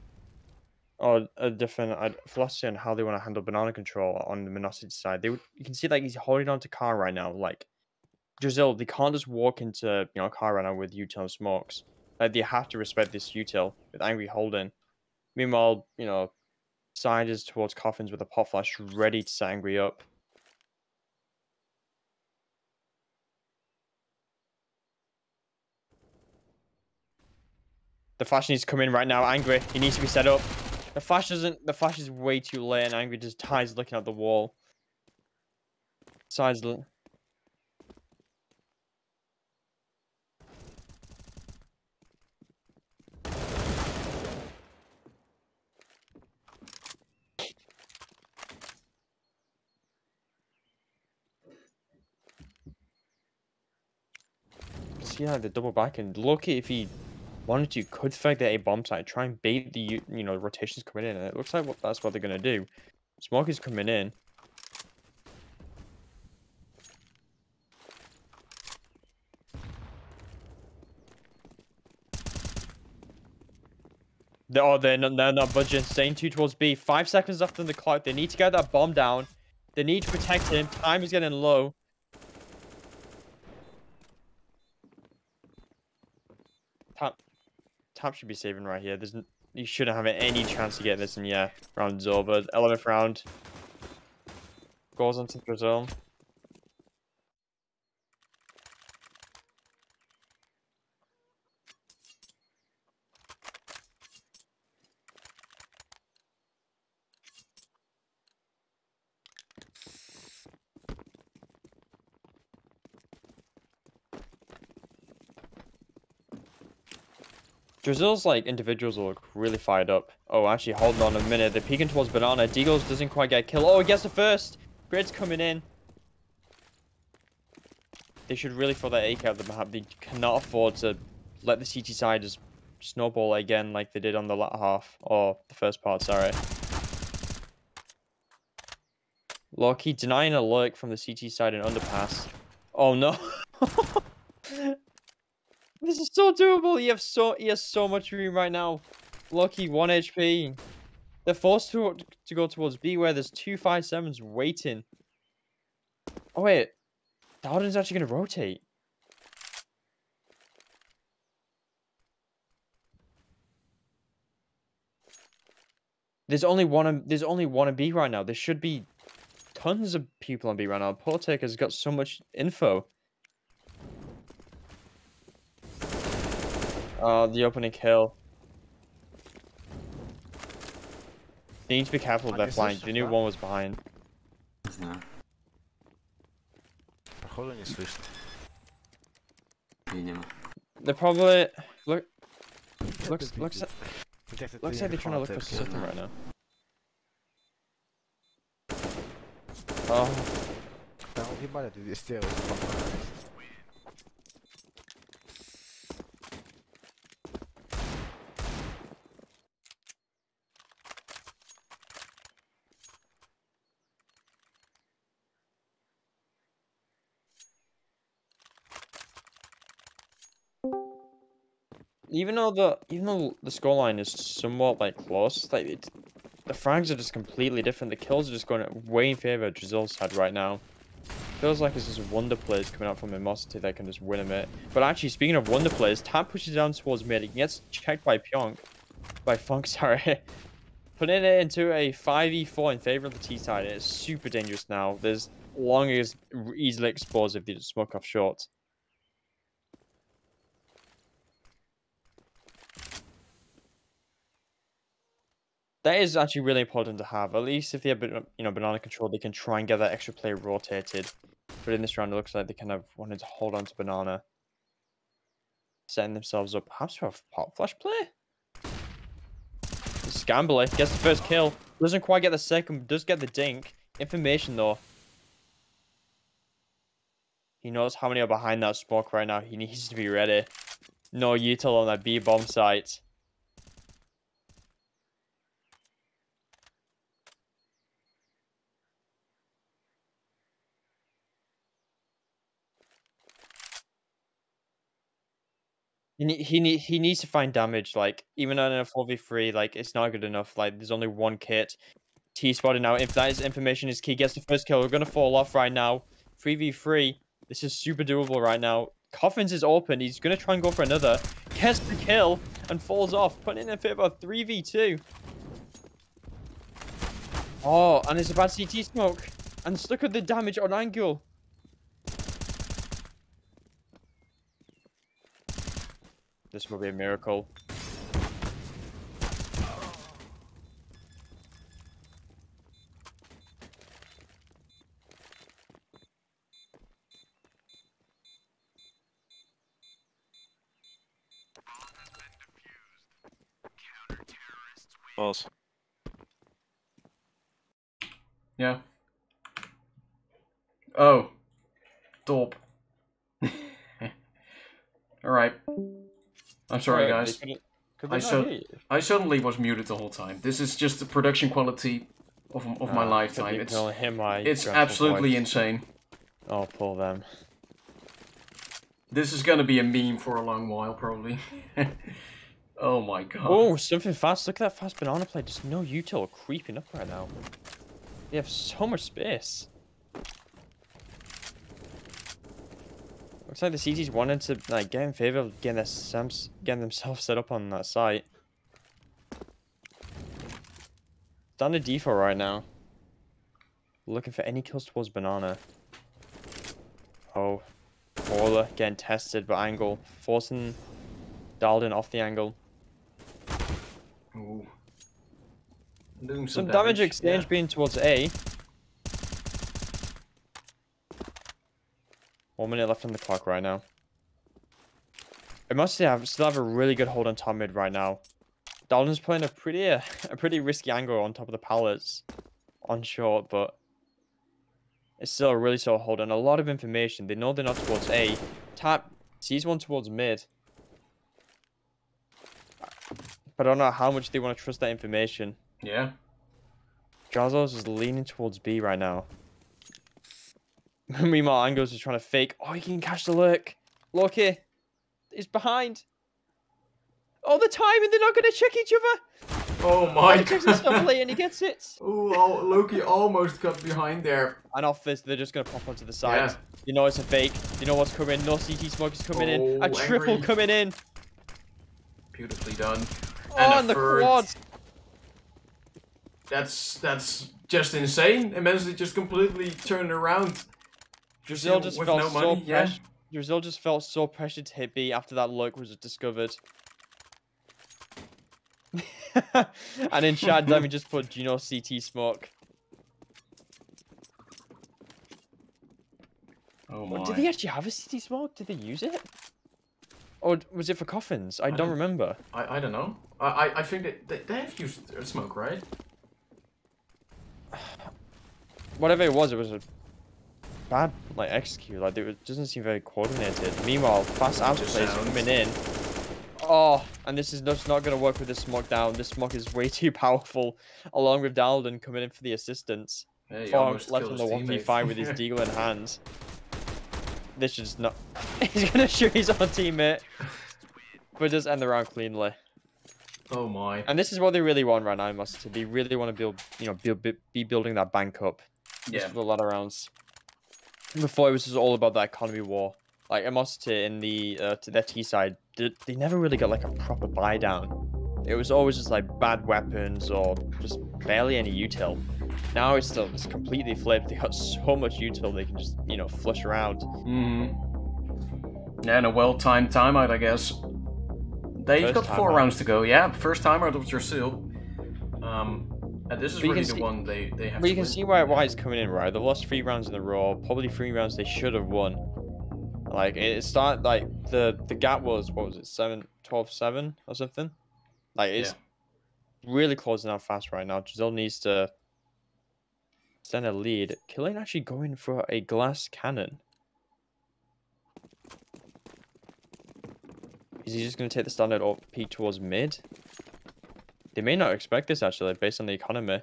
a different uh, philosophy on how they want to handle banana control on the Immensity side. They would, you can see like he's holding on to car right now. Like Drizzle, they can't just walk into you know car right now with util smokes. Like they have to respect this util with angry holding. Meanwhile, you know, side is towards coffins with a pop flash ready to set angry up. The flash needs to come in right now. Angry. He needs to be set up. The flash doesn't. The flash is way too late, and Angry just ties looking at the wall. Sides. l- See how the double back and look if he wanted to, could fake the A bomb site, try and bait the you know rotations coming in, and it looks like what that's what they're gonna do. Smoke is coming in. Oh, they're not, they're not budging. Staying two towards B. Five seconds left on the clock. They need to get that bomb down. They need to protect him. Time is getting low. Tap, Should be saving right here. There's, you shouldn't have any chance to get this. And yeah, round round's over. 11th round. Goes into Drasil. Drizzle's like individuals look really fired up. Oh, actually, holding on a minute. They're peeking towards Banana. Deagles doesn't quite get killed. Oh, he gets the first. Grid's coming in. They should really throw that AK out the map. They cannot afford to let the CT side just snowball again like they did on the latter half. Or the first part, sorry. Loki denying a lurk from the CT side and underpass. Oh no. This is so doable. You have so he has so much room right now. Lucky one HP. They're forced to to go towards B where there's two five sevens waiting. Oh wait, Dowden's actually gonna rotate. There's only one. There's only one on B right now. There should be tons of people on B right now. Portek has got so much info. Uh, the opening kill. They need to be careful with their flank. They knew one was behind. Не знаю. Походу не слышно. Видимо. They're probably look. Check Looks the looks video. Protected looks the like they're trying to look for Fontex. something right now. Oh, Да, уебали ты здесь сделал. even though the even though the scoreline is somewhat like close, like it, the frags are just completely different. The kills are just going way in favor of Drizzle's side right now. Feels like it's just wonder players coming out from Immensity that can just win a mid. But actually, speaking of wonder players, Tap pushes down towards mid. He gets checked by Pyonk, by Funk, sorry. Putting it into a 5v4 in favor of the T side It's super dangerous now. There's long as easily exposed if they just smoke off short. That is actually really important to have. At least if they have, uh, you know, banana control, they can try and get that extra play rotated. But in this round, it looks like they kind of wanted to hold on to banana, setting themselves up perhaps for a pop flash play. Scambler gets the first kill, doesn't quite get the second, does get the dink. Information though. He knows how many are behind that smoke right now. He needs to be ready. No util on that B bomb site. He he need, he needs to find damage. Like even on a four v three, like it's not good enough. Like there's only one kit. T spotted now. If that is information is key, gets the first kill. We're gonna fall off right now. Three v three. This is super doable right now. Coffins is open. He's gonna try and go for another. Gets the kill and falls off, putting in a favor of three v two. Oh, and it's a bad CT smoke. And look at the damage on angle. This will be a miracle. Balls. Yeah. Oh. Dorp. Alright. I'm sorry, Uh, guys. I saw- I suddenly was muted the whole time. This is just the production quality of, of my Uh, lifetime. It's it's absolutely voice? insane. Oh, pull them. This is gonna be a meme for a long while, probably. oh my god. Oh, something fast. Look at that fast banana play. Just no util creeping up right now. They have so much space. Looks like the CTs wanted to like get in favor of getting, their, getting themselves set up on that site. Down to default right now. Looking for any kills towards banana. Oh, Orla getting tested by angle, forcing Dalden off the angle. Ooh. Doing Some some, damage exchange yeah. being towards A. One minute left on the clock right now. It must have still have a really good hold on top mid right now. Dalton's playing a pretty uh, a pretty risky angle on top of the pallets on short, but it's still a really solid hold and a lot of information. They know they're not towards A. Tap sees one towards mid. But I don't know how much they want to trust that information. Yeah. Jazos is leaning towards B right now. Meanwhile, Angles is trying to fake. Oh, he can catch the lurk. Loki is behind. Oh, the timing! They're not going to check each other. Oh Oh, my he checks his stuff god. late and he gets it. Ooh, oh, Loki almost got behind there. And off this, they're just going to pop onto the side. Yeah. You know it's a fake. You know what's coming. No CT smoke is coming in. A Oh, triple angry. coming in. Beautifully done. Oh, And a and the third. quad. That's that's just insane. Immensity just completely turned around. Drasil just felt no so money. yeah. Just felt so pressured to hit B after that lurk was discovered. and in chat, let me just put Gino CT smoke. Oh my. did they actually have a CT smoke? Did they use it? Or was it for coffins? I, don't don't- remember. I, I don't know. I I, I think that they, they have used smoke, right? Whatever it was, it was a bad like execute. Like it doesn't seem very coordinated. Meanwhile, fast out plays coming in. Oh, and this is just not going to work with this smoke down. This smoke is way too powerful, along with Dalden coming in for the assistance. Yeah, Fog left on the 1v5 with his deagle in hands. This is not. He's gonna shoot his own teammate, but just end the round cleanly. Oh my. And this is what they really want right now, must say. They really want to build, you know, build, be, building that bank up. Just Yeah. for the latter rounds. Before it was just all about that economy war. Like Immensity in the uh, to their T side, they, they never really got like a proper buy down. It was always just like bad weapons or just barely any util. Now it's still it's completely flipped. They got so much util they can just you know flush around. hmm Yeah, and a well-timed timeout, I guess. They've First got four timeout. rounds to go. Yeah, first timeout of Drasil. Um, and this is really the see- one they, they have But you can win. see why why it's coming in right. They've lost three rounds in a row. Probably three rounds they should have won. Like it started like the the gap was what was it 7 12 7 or something. Like it's really closing out fast right now. Giselle needs to extend a lead. Killian actually going for a glass cannon. Is he just going to take the standard up peak towards mid? They may not expect this actually, based on the economy.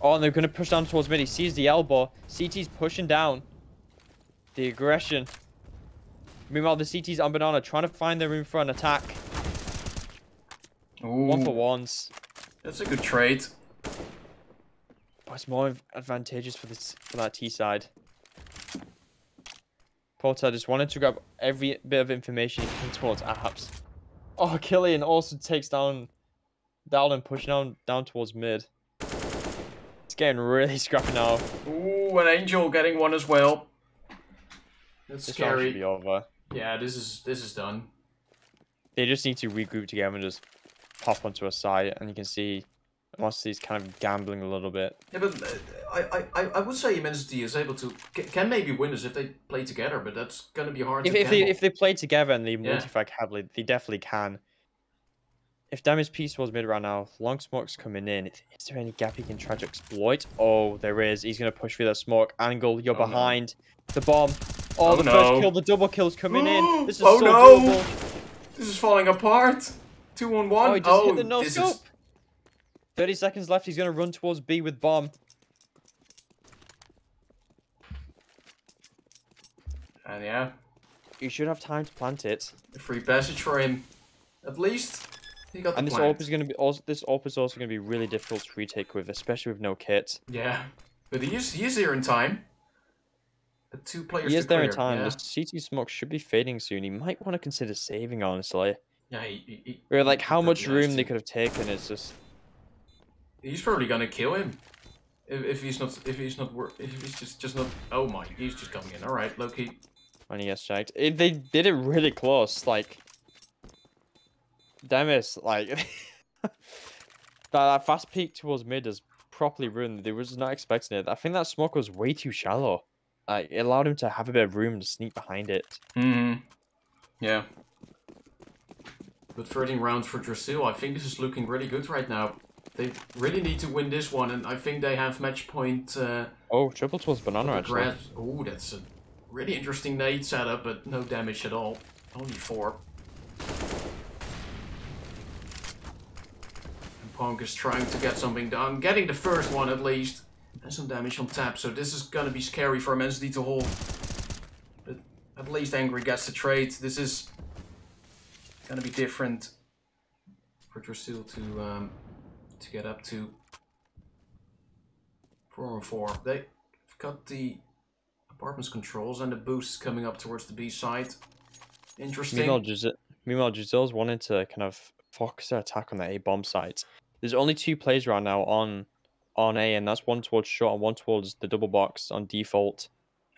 Oh, and they're going to push down towards mid. He sees the elbow. CT's pushing down. The aggression. Meanwhile, the CT's on banana trying to find their room for an attack. One for ones. that's a good trade. Oh, it's more advantageous for this for that T side. Porter just wanted to grab every bit of information he can towards apps. Oh, Killian also takes down Dowden, pushing down down towards mid. It's getting really scrappy now. Ooh, an angel getting one as well. That's This round should scary. be over. Yeah, this is this is done. They just need to regroup together and just pop onto a side, and you can see Mossi's kind of gambling a little bit. Yeah, but uh, I, I, I- would say Immensity is able to can maybe win this if they play together, but that's gonna be hard If, to if they if they play together and they Yeah. multi-frag heavily, they definitely can. If damage piece was mid right now, long smoke's coming in. Is there any gap he can try to exploit? Oh, there is. He's gonna push through that smoke angle. You're Oh, no. behind the bomb. Oh, Oh, the no. first kill, the double kill's coming in. This is Oh, so no. doable. This is falling apart. Two on one. Oh, he just hit oh, the no scope. is 30 seconds left. He's gonna run towards B with bomb. and yeah, You should have time to plant it. a free passage for him. At least got And this plant. AWP is gonna be also this AWP is also gonna be really difficult to retake with, especially with no kit. Yeah, but he is he is here in time. The two players. He to is there in time. Yeah, The CT smoke should be fading soon. He might want to consider saving, honestly. yeah he, he, like how much room they could have taken is just He's probably gonna kill him. If, if he's not, if he's not, if he's just, just not. Oh my, he's just coming in. All right, Loki. when he gets checked. It, they did it really close. Like, Demis, like that, that fast peak towards mid is properly ruined. They was not expecting it. I think that smoke was way too shallow. Like, it allowed him to have a bit of room to sneak behind it. Hmm. Yeah. But 13 rounds for Drasil, I think this is looking really good right now. They really need to win this one, and I think they have match point. Uh, Oh, triple towards banana actually. Oh, that's a really interesting nade setup, but no damage at all. Only four. And Punk is trying to get something done, getting the first one at least. And some damage on tap, so this is gonna be scary for Immensity to hold. But at least Angry gets the trade. This is gonna be different for Drasil to um, to get up to four on four. They've got the apartments controls and the boost coming up towards the B side. Interesting. Meanwhile, Giselle, meanwhile, Giselle's wanting to kind of focus their attack on the A bomb site. There's only two plays right now on on A, and that's one towards short and one towards the double box on default.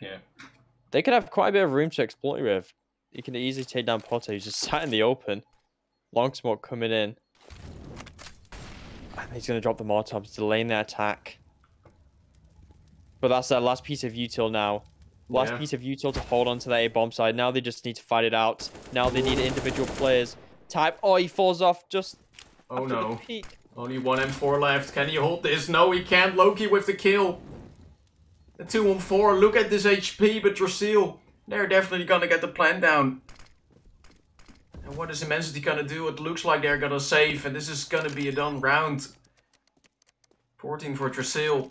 yeah. They could have quite a bit of room to exploit with. You can easily take down Potter, who's just sat in the open. Long smoke coming in. And he's going to drop the Molotovs, delaying their attack. But that's their last piece of util now. Last Yeah. piece of util to hold on to that A bomb side. Now they just need to fight it out. Now they need individual players. Type. Oh, he falls off just Oh after no. the peak. Only one M4 left. Can he hold this? No, he can't. Loki with the kill. The 2 on 4. Look at this HP, but Drasil. They're definitely gonna get the plan down. And what is Immensity gonna do? It looks like they're gonna save, and this is gonna be a done round. 14 for Drasil.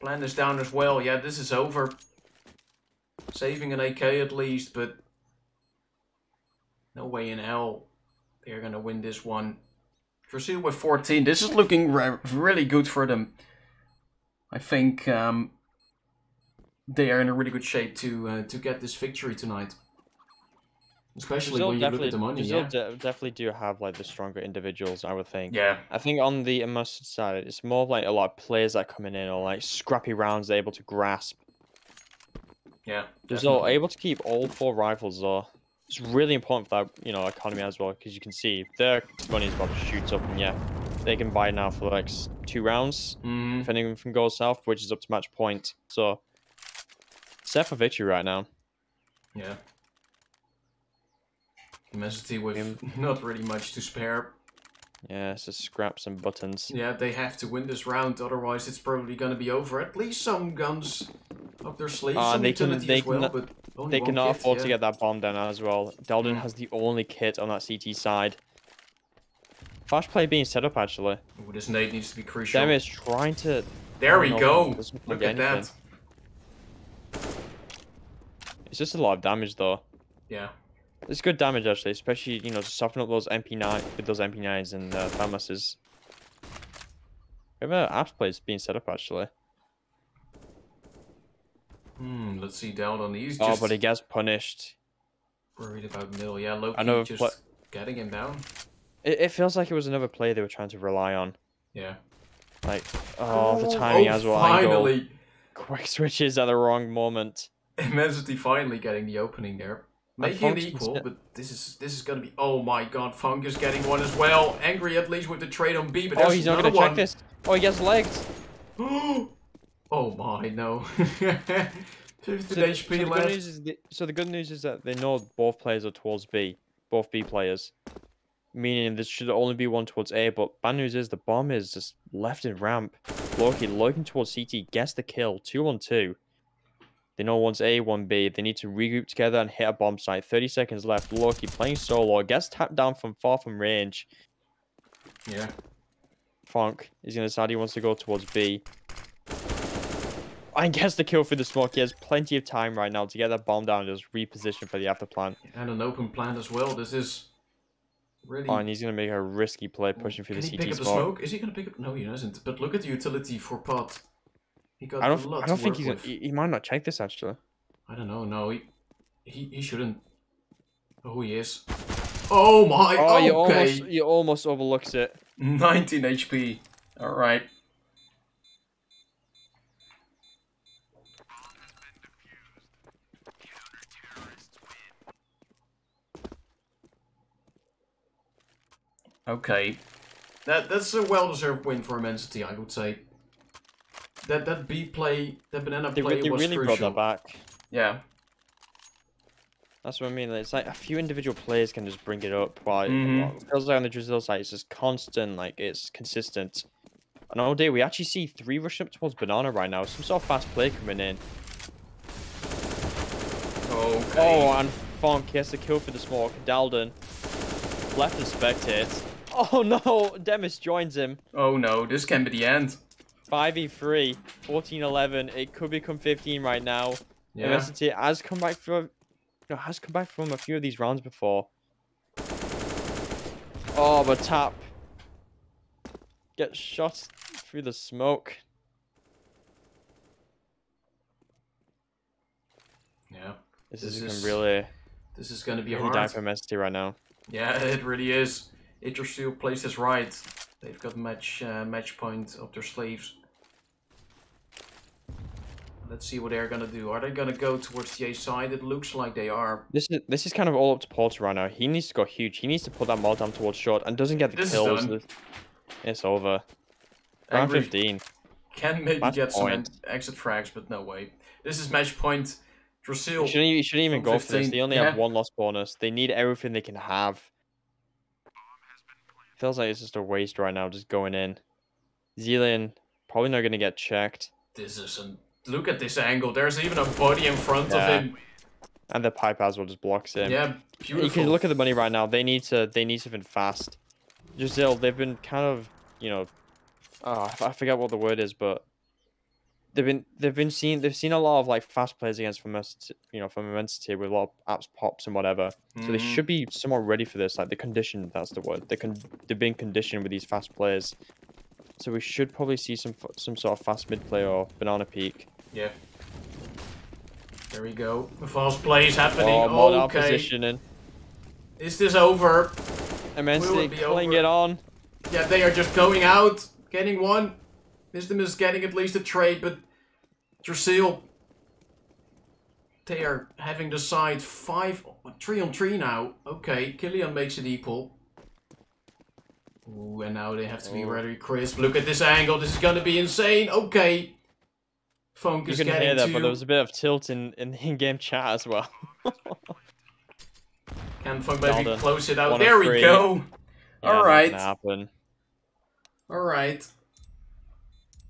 Plan is down as well. Yeah, this is over. Saving an AK at least, but no way in hell they're gonna win this one. Drasil with 14. This is looking re- really good for them. I think um, they are in a really good shape to uh, to get this victory tonight. Especially Drasil when you look at the money, Drasil yeah. de- definitely do have like the stronger individuals, I would think. Yeah, I think on the immersive side, it's more of, like a lot of players that are coming in or like scrappy rounds they're able to grasp. yeah. Drasil definitely. able to keep all four rifles though. It's really important for that, you know, economy as well, because you can see their money is about to shoot up, and yeah, they can buy now for the next two rounds Mhm. if anyone from goes south, which is up to match point. So set for victory right now. Yeah. Immensity with not really much to spare. Yeah, it's just scraps and buttons. Yeah, they have to win this round, otherwise it's probably gonna be over. At least some guns up their sleeves, some they can- they as well, cannot- but They cannot kit, afford yeah. to get that bomb down as well. Deldon Mm. has the only kit on that CT side. Flash play being set up actually. Ooh, this nade needs to be crucial. Dem is trying to. There we go. Look at that. It's just a lot of damage though. Yeah. It's good damage actually, especially you know to soften up those MP9 with those MP9s and uh, have a apps place being set up actually. Hmm, let's see, Daldon. He's Oh, just but he gets punished. worried about Mill. Yeah, Loki know, just but- getting him down. It, it feels like it was another play they were trying to rely on. Yeah. Like, oh, the timing oh, as well. Angle. finally! Quick switches at the wrong moment. Immensity finally getting the opening there. Making it equal, but this is this is gonna be. Oh my God, Funk is getting one as well. Angry at least with the trade on B, but Oh, he's not gonna check this. Oh, he gets legged. oh my no. 15 So, the- so HP good left. news is the, so the good news is that they know both players are towards B, both B players, meaning there should only be one towards A. But bad news is the bomb is just left in ramp. Loki looking towards CT gets the kill, two on two. They know one's A, one B. They need to regroup together and hit a bomb site. 30 seconds left. Loki playing solo gets tapped down from far from range. Yeah. Funk is going to decide he wants to go towards B. And gets the kill through the smoke. He has plenty of time right now to get that bomb down and just reposition for the after plan. And an open plant as well. This is really. Oh, and he's going to make a risky play pushing through Can the he CT pick up the smoke. Is he gonna pick up? No, he doesn't. But look at the utility for pot. He got I don't, I don't think he's gonna, he, he might not check this actually. I don't know. No, he he, he shouldn't. Oh, he is. Oh my. Oh, you okay. almost, you almost overlooks it. 19 HP. All right. Okay. That that's a well-deserved win for Immensity, I would say. That that B play, that banana They, play they was really crucial. brought that back. Yeah. That's what I mean. It's like a few individual players can just bring it up. While Mhm. it feels like on the Brazil side, it's just constant, like it's consistent. And all day we actually see three rushing up towards Banana right now. Some sort of fast play coming in. Okay. Oh, and Funk gets the kill for the smoke. Dalden left and spectate. Oh no, Demis joins him. Oh no, this can be the end. 5v3, 14-11. It could become 15 right now. Yeah. Immensity has come back from, has come back from a few of these rounds before. Oh, but tap gets shot through the smoke. Yeah. This, This is, is- really, This is gonna be really hard. for MST right now. Yeah, it really is. Yggdrasil plays this right. They've got match uh, match point up their sleeves. Let's see what they're gonna do. Are they gonna go towards the A side? It looks like they are. This is this is kind of all up to Porter right now. He needs to go huge. He needs to put that mod down towards short and doesn't get the This is kills. done. It's over. Round Angry 15. Can maybe Match get some point. en- exit frags, but no way. This is match point. You Drasil. shouldn't, you shouldn't even go for this. 15, They only yeah. have one loss bonus. They need everything they can have. Feels like it's just a waste right now, just going in. Zealand probably not going to get checked. This isn't. Look at this angle. There's even a body in front Yeah. of him. And the pipe as well just blocks him. Yeah, You beautiful. can look at the money right now. They need to. They need something fast. Giselle, they've been kind of, you know, oh, I f- I forget what the word is, but they've been they've been seeing they've seen a lot of like fast plays against from us, you know, from Immensity with a lot of apps pops and whatever. So they Mhm. should be somewhat ready for this. Like the condition, that's the word. They can they've been conditioned with these fast players. So we should probably see some some sort of fast mid play or banana peek. Yeah. There we go. The fast plays happening. Oh, mod okay. positioning. Is this over? Immensity be pulling it on. Yeah, they are just going out, getting one. Wisdom is getting at least a trade, but Drasil, they are having the side five, three on three now. Okay, Killian makes it equal. Ooh, and now they have to be Oh. very crisp. Look at this angle. This is gonna be insane. Okay. Funk You is can getting hear that, to but there was a bit of tilt in, in the in-game chat as well. Can Funk maybe close it out? There we go. Yeah, All right. All right.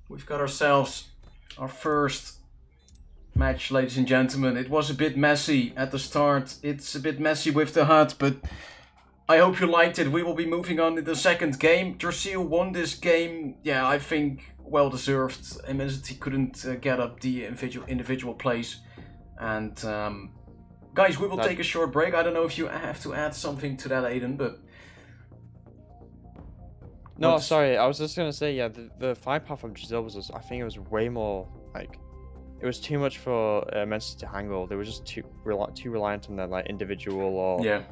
We've got ourselves our first match, ladies and gentlemen. It was a bit messy at the start. It's a bit messy with the hut, but I hope you liked it. We will be moving on to the second game. Drasil won this game. Yeah, I think well deserved. Immensity couldn't uh, get up the individual individual plays, and um, guys, we will take a short break. I don't know if you have to add something to that, Aiden, but No, What's- sorry. I was just gonna say, yeah, the, the five path from Giselle was, I think it was way more like, it was too much for uh, Immensity to handle. They were just too reli- too reliant on their like individual or yeah.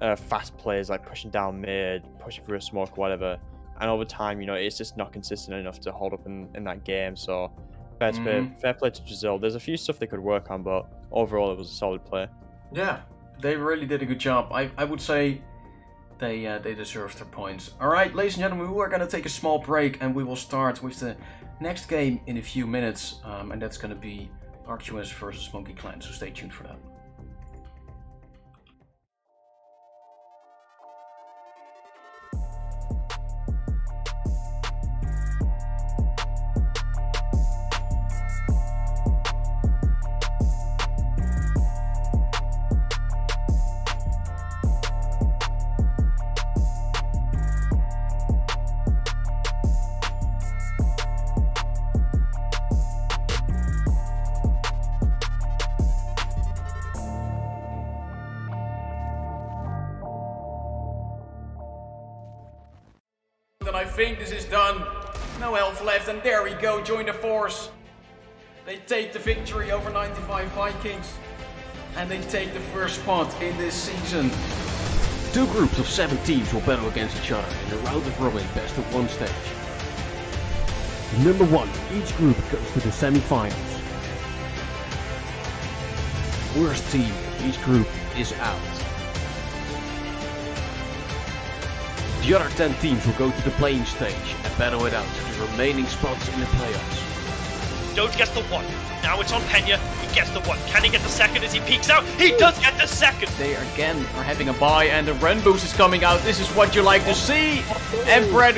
uh, fast players like pushing down mid, pushing through a smoke, whatever. And over time, you know, it's just not consistent enough to hold up in, in that game. So, fair, to play, fair play to Giselle. There's a few stuff they could work on, but overall, it was a solid play. Yeah, they really did a good job. I, I would say they uh, they deserve their points. All right, ladies and gentlemen, we are going to take a small break and we will start with the next game in a few minutes, um, and that's going to be RQS versus Monkey Clan. So stay tuned for that. Left, and there we go. Join the force. They take the victory over 95 Vikings, and they take the first spot in this season. Two groups of seven teams will battle against each other in a round of robin best of one stage. Number one, each group goes to the semi-finals. Worst team of each group is out. The other 10 teams will go to the playing stage and battle it out for the remaining spots in the playoffs. Doge gets the one. Now it's on Pena. He gets the one. Can he get the second as he peeks out? He does get the second. They again are having a buy, and the Ren boost is coming out. This is what you like to see. And Brad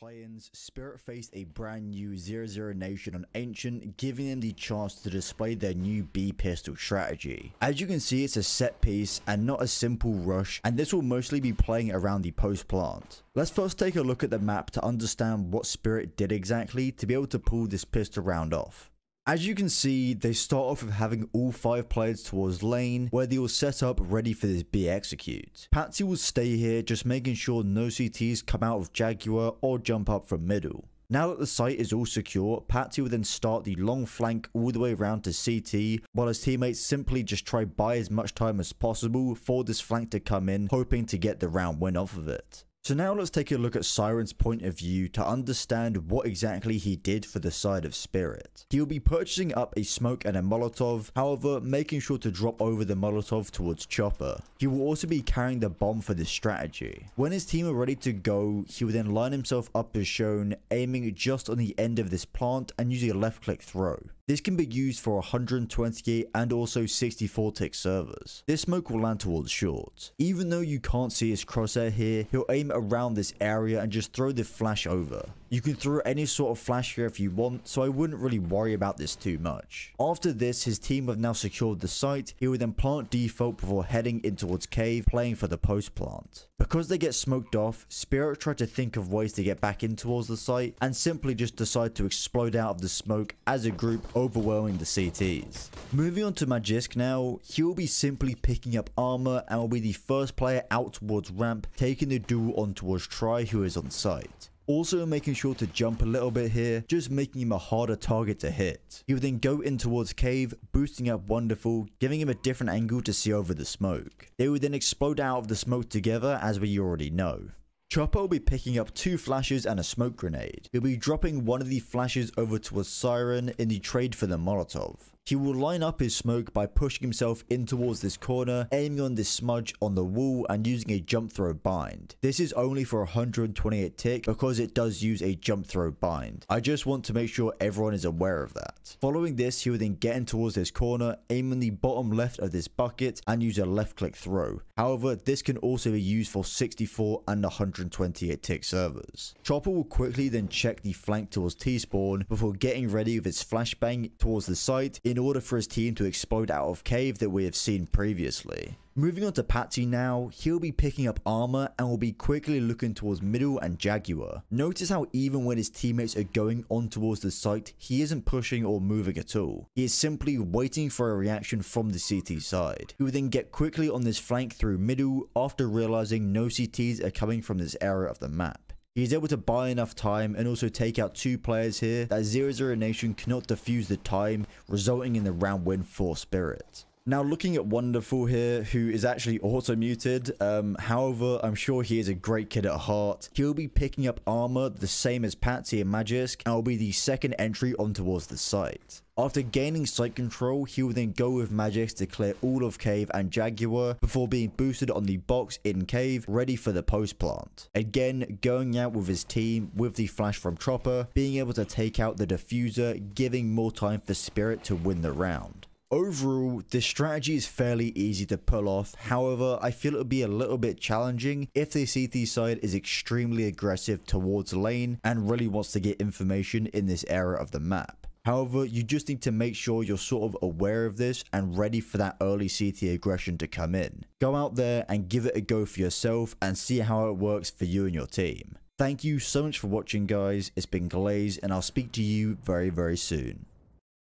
play-ins, Spirit faced a brand new 00 Nation on Ancient, giving them the chance to display their new B pistol strategy. As you can see, it's a set piece and not a simple rush, and this will mostly be playing around the post plant. Let's first take a look at the map to understand what Spirit did exactly to be able to pull this pistol round off. As you can see, they start off with having all 5 players towards lane, where they will set up ready for this B execute. Patsi will stay here, just making sure no CTs come out of Jaguar or jump up from middle. Now that the site is all secure, Patsi will then start the long flank all the way around to CT, while his teammates simply just try buy as much time as possible for this flank to come in, hoping to get the round win off of it. So now let's take a look at s1ren's point of view to understand what exactly he did for the side of Spirit. He will be purchasing up a smoke and a Molotov, however making sure to drop over the Molotov towards Chopper. He will also be carrying the bomb for this strategy. When his team are ready to go, he will then line himself up as shown, aiming just on the end of this plant and using a left click throw. This can be used for 128 and also 64 tick servers. This smoke will land towards short. Even though you can't see his crosshair here, he'll aim around this area and just throw the flash over. You can throw any sort of flash here if you want, so I wouldn't really worry about this too much. After this, his team have now secured the site, he will then plant default before heading in towards cave, playing for the post plant. Because they get smoked off, Spirit try to think of ways to get back in towards the site, and simply just decide to explode out of the smoke as a group overwhelming the CTs. Moving on to magixx now, he will be simply picking up armor and will be the first player out towards ramp, taking the duel on towards Try who is on site. Also making sure to jump a little bit here, just making him a harder target to hit. He would then go in towards cave, boosting up Wonderful, giving him a different angle to see over the smoke. They would then explode out of the smoke together as we already know. Chopper will be picking up two flashes and a smoke grenade. He'll be dropping one of the flashes over to a s1ren in the trade for the Molotov. He will line up his smoke by pushing himself in towards this corner, aiming on this smudge on the wall and using a jump throw bind. This is only for 128 tick because it does use a jump throw bind. I just want to make sure everyone is aware of that. Following this, he will then get in towards this corner, aim on the bottom left of this bucket and use a left click throw. However, this can also be used for 64 and 128 tick servers. Chopper will quickly then check the flank towards T-spawn before getting ready with his flashbang towards the site in order for his team to explode out of cave that we have seen previously. Moving on to Patsi now, he'll be picking up armor and will be quickly looking towards middle and Jaguar. Notice how even when his teammates are going on towards the site, he isn't pushing or moving at all. He is simply waiting for a reaction from the CT side. He will then get quickly on this flank through middle after realizing no CTs are coming from this area of the map. He is able to buy enough time and also take out two players here that 00 Nation cannot defuse the time, resulting in the round win for Spirit. Now looking at Wonderful here, who is actually auto-muted, um, however, I'm sure he is a great kid at heart. He'll be picking up armor the same as Patsi and magixx, and will be the second entry on towards the site. After gaining site control, he will then go with magixx to clear all of Cave and Jaguar before being boosted on the box in Cave, ready for the post plant. Again, going out with his team with the flash from Chopper, being able to take out the diffuser, giving more time for Spirit to win the round. Overall, this strategy is fairly easy to pull off, however, I feel it would be a little bit challenging if the CT side is extremely aggressive towards lane and really wants to get information in this area of the map. However, you just need to make sure you're sort of aware of this and ready for that early CT aggression to come in. Go out there and give it a go for yourself and see how it works for you and your team. Thank you so much for watching guys, it's been Glaze and I'll speak to you very very soon.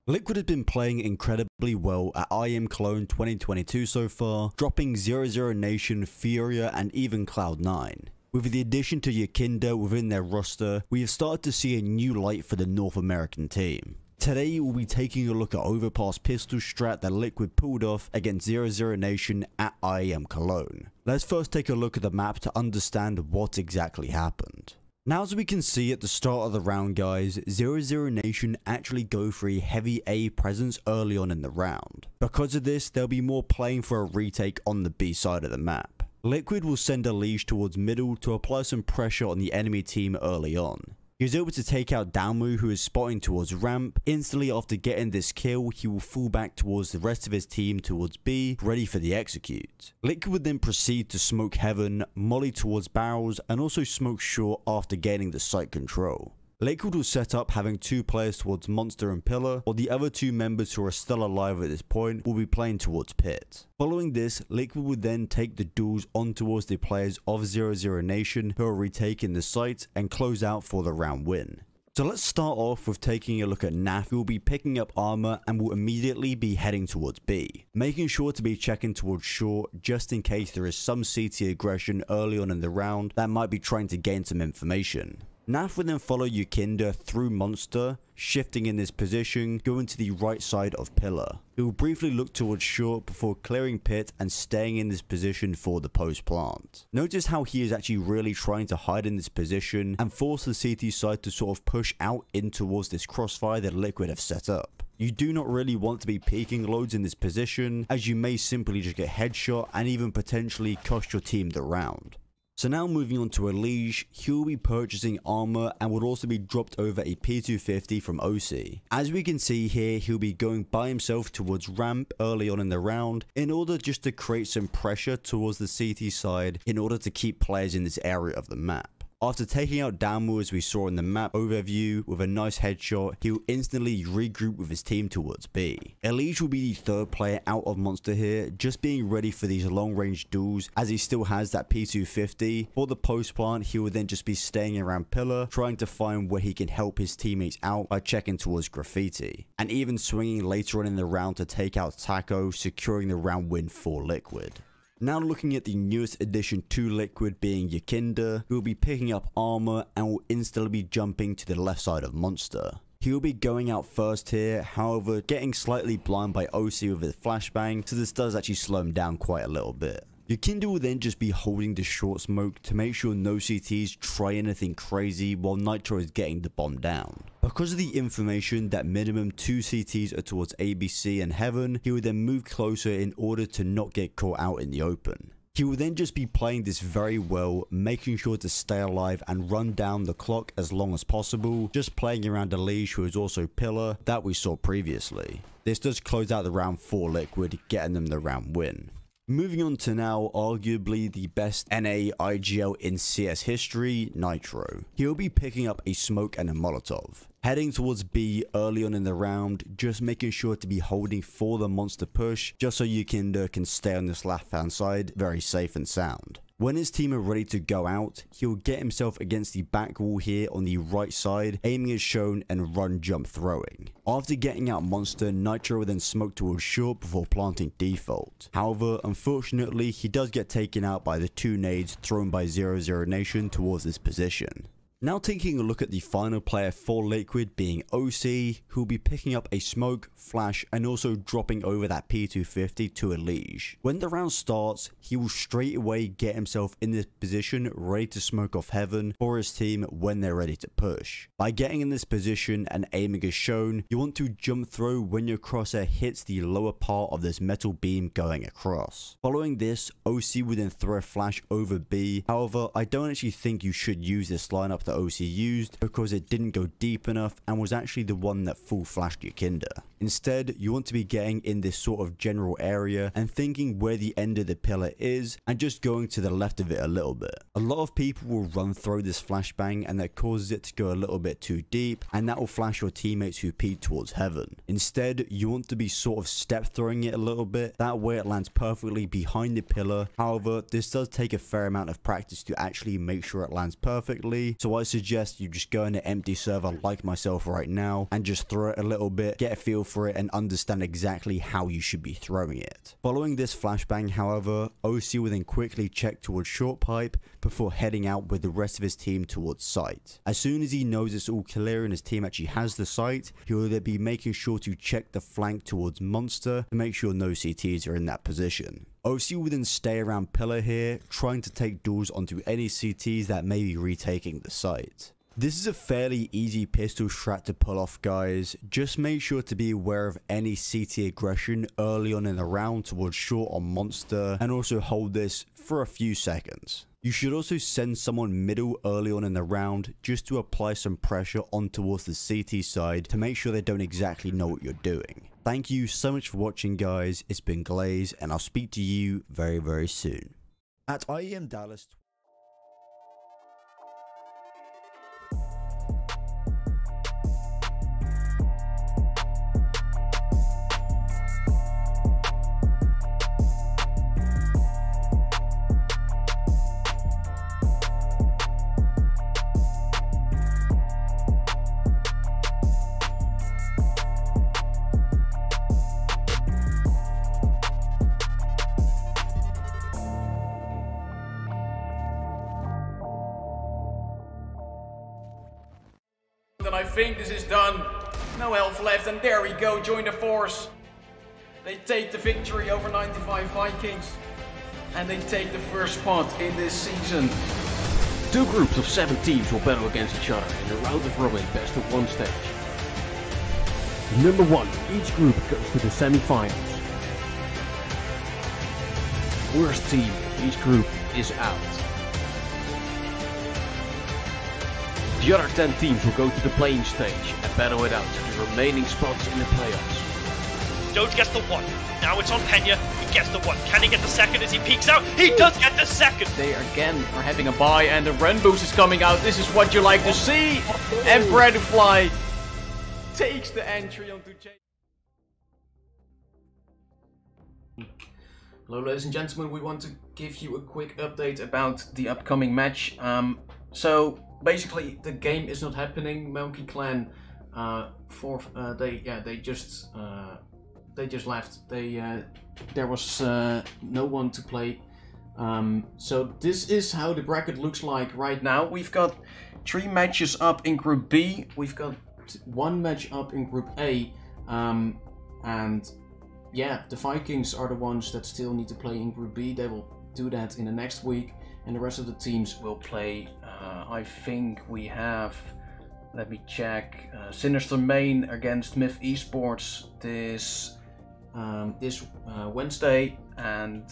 Liquid has been playing incredibly well at IEM Cologne 2022 so far, dropping 00 Nation, Furia and even Cloud9. With the addition to YEKINDAR within their roster, we have started to see a new light for the North American team. Today we'll be taking a look at Overpass pistol strat that Liquid pulled off against 00 Nation at IEM Cologne. Let's first take a look at the map to understand what exactly happened. Now as we can see at the start of the round guys, 00 Nation actually go for a heavy A presence early on in the round. Because of this, they'll be more playing for a retake on the B side of the map. Liquid will send Elige towards middle to apply some pressure on the enemy team early on. He was able to take out dumau who is spotting towards ramp. Instantly after getting this kill, he will fall back towards the rest of his team towards B, ready for the execute. Liquid would then proceed to smoke heaven, molly towards barrels, and also smoke short after gaining the site control. Liquid will set up having two players towards Monster and Pillar, while the other two members who are still alive at this point will be playing towards Pit. Following this, Liquid would then take the duels on towards the players of 00 Nation who are retaking the site and close out for the round win. So let's start off with taking a look at Naf who will be picking up armor and will immediately be heading towards B. Making sure to be checking towards short just in case there is some CT aggression early on in the round that might be trying to gain some information. Naf will then follow YEKINDAR through Monster, shifting in this position, going to the right side of Pillar. He will briefly look towards short before clearing pit and staying in this position for the post plant. Notice how he is actually really trying to hide in this position and force the CT side to sort of push out in towards this crossfire that Liquid have set up. You do not really want to be peeking loads in this position as you may simply just get headshot and even potentially cost your team the round. So now moving on to Elige, he'll be purchasing armor and would also be dropped over a P250 from oSee. As we can see here, he'll be going by himself towards ramp early on in the round in order just to create some pressure towards the CT side in order to keep players in this area of the map. After taking out dumau as we saw in the map overview with a nice headshot, he will instantly regroup with his team towards B. Elige will be the third player out of Monster here, just being ready for these long range duels as he still has that P250. For the post plant, he will then just be staying around Pillar, trying to find where he can help his teammates out by checking towards Graffiti, and even swinging later on in the round to take out Taco, securing the round win for Liquid. Now looking at the newest addition to Liquid being YEKINDAR, who will be picking up armor and will instantly be jumping to the left side of Monster. He will be going out first here, however getting slightly blind by oSee with his flashbang, so this does actually slow him down quite a little bit. YEKINDAR will then just be holding the short smoke to make sure no CTs try anything crazy while nitr0 is getting the bomb down. Because of the information that minimum 2 CTs are towards ABC and Heaven, he will then move closer in order to not get caught out in the open. He will then just be playing this very well, making sure to stay alive and run down the clock as long as possible, just playing around Elige who is also Pillar that we saw previously. This does close out the round for Liquid, getting them the round win. Moving on to now, arguably the best NA IGL in CS history, nitr0. He'll be picking up a smoke and a Molotov. Heading towards B early on in the round, just making sure to be holding for the monster push, just so you YEKINDAR uh, can stay on this left hand side, very safe and sound. When his team are ready to go out, he'll get himself against the back wall here on the right side, aiming as shown and run jump throwing. After getting out Monster, nitr0 will then smoke towards short before planting default. However, unfortunately, he does get taken out by the two nades thrown by 00 Nation towards this position. Now taking a look at the final player for Liquid being oSee, who will be picking up a smoke, flash, and also dropping over that P250 to Elige. When the round starts, he will straight away get himself in this position ready to smoke off heaven for his team when they're ready to push. By getting in this position and aiming as shown, you want to jump throw when your crosshair hits the lower part of this metal beam going across. Following this, oSee will then throw a flash over B, however I don't actually think you should use this lineup that oSee used because it didn't go deep enough and was actually the one that full flashed YEKINDAR. Instead, you want to be getting in this sort of general area and thinking where the end of the pillar is and just going to the left of it a little bit. A lot of people will run through this flashbang and that causes it to go a little bit too deep and that will flash your teammates who peek towards heaven. Instead, you want to be sort of step throwing it a little bit, that way it lands perfectly behind the pillar. However, this does take a fair amount of practice to actually make sure it lands perfectly, so I suggest you just go in an empty server like myself right now and just throw it a little bit, get a feel for it and understand exactly how you should be throwing it. Following this flashbang however, oSee will then quickly check towards short pipe before heading out with the rest of his team towards site. As soon as he knows it's all clear and his team actually has the site, he will then be making sure to check the flank towards monster to make sure no CTs are in that position. oSee will then stay around pillar here, trying to take duels onto any CTs that may be retaking the site. This is a fairly easy pistol strat to pull off guys, just make sure to be aware of any CT aggression early on in the round towards short or monster and also hold this for a few seconds. You should also send someone middle early on in the round just to apply some pressure on towards the CT side to make sure they don't exactly know what you're doing. Thank you so much for watching guys, it's been Glaze and I'll speak to you very very soon. At IEM Dallas done. No health left, and there we go. Join the force. They take the victory over 95 Vikings, and they take the first spot in this season. Two groups of seven teams will battle against each other in a round of robin best of one stage. Number one, each group goes to the semi-finals. Worst team of each group is out. The other 10 teams will go to the playing stage and battle it out for the remaining spots in the playoffs. Jones gets the one. Now it's on Pena. He gets the one. Can he get the second as he peeks out? He does get the second. They again are having a bye, and the Ren boost is coming out. This is what you like to see. And Bradfly takes the entry onto J. Hello, ladies and gentlemen. We want to give you a quick update about the upcoming match. Um, so basically, the game is not happening. Monkey Clan, uh, for uh, they yeah they just uh, they just left. They uh, there was uh, no one to play. Um, so this is how the bracket looks like right now. We've got three matches up in Group B. We've got one match up in Group A, um, and yeah, the Vikings are the ones that still need to play in Group B. They will do that in the next week, and the rest of the teams will play. Uh, I think we have. Let me check. Uh, Sinister Main against Myth Esports this um, this uh, Wednesday, and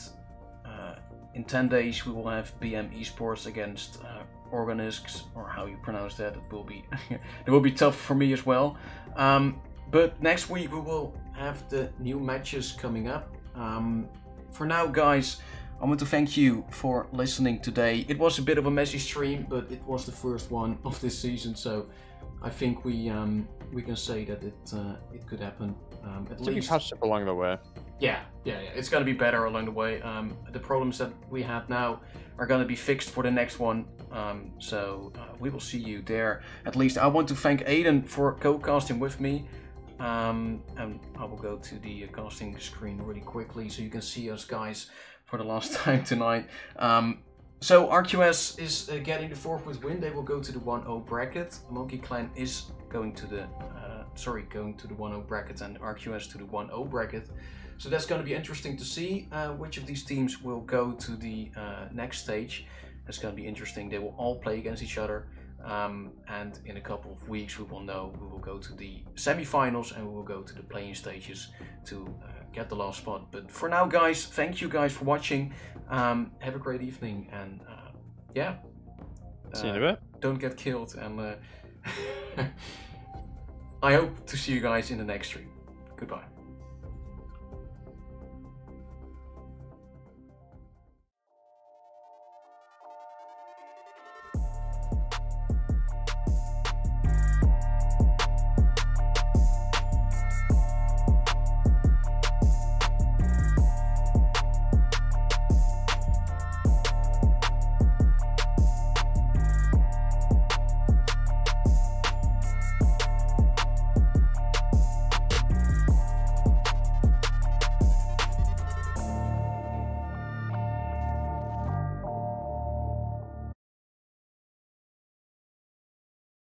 uh, in 10 days we will have BM Esports against uh, Organisks, or how you pronounce that. It will be it will be tough for me as well. Um, but next week we will have the new matches coming up. Um, for now, guys, I want to thank you for listening today. It was a bit of a messy stream, but it was the first one of this season, so I think we um, we can say that it uh, it could happen. Um, at To be least patched up along the way. yeah, yeah, yeah. It's gonna be better along the way. Um, the problems that we have now are gonna be fixed for the next one. Um, so uh, we will see you there. At least I want to thank Aiden for co-casting with me. Um, and I will go to the uh, casting screen really quickly so you can see us guys for the last time tonight. Um, so RQS is uh, getting the fourth with win. They will go to the 1-0 bracket. Monkey Clan is going to the uh, sorry going to the 1-0 bracket and RQS to the 1-0 bracket. So that's going to be interesting to see uh, which of these teams will go to the uh, next stage. That's going to be interesting. They will all play against each other. Um, and in a couple of weeks, we will know. We will go to the semi-finals and we will go to the playing stages to uh, get the last spot. But for now, guys, thank you guys for watching. Um, have a great evening, and uh, yeah, See you in a bit. don't get killed. And uh, I hope to see you guys in the next stream. Goodbye.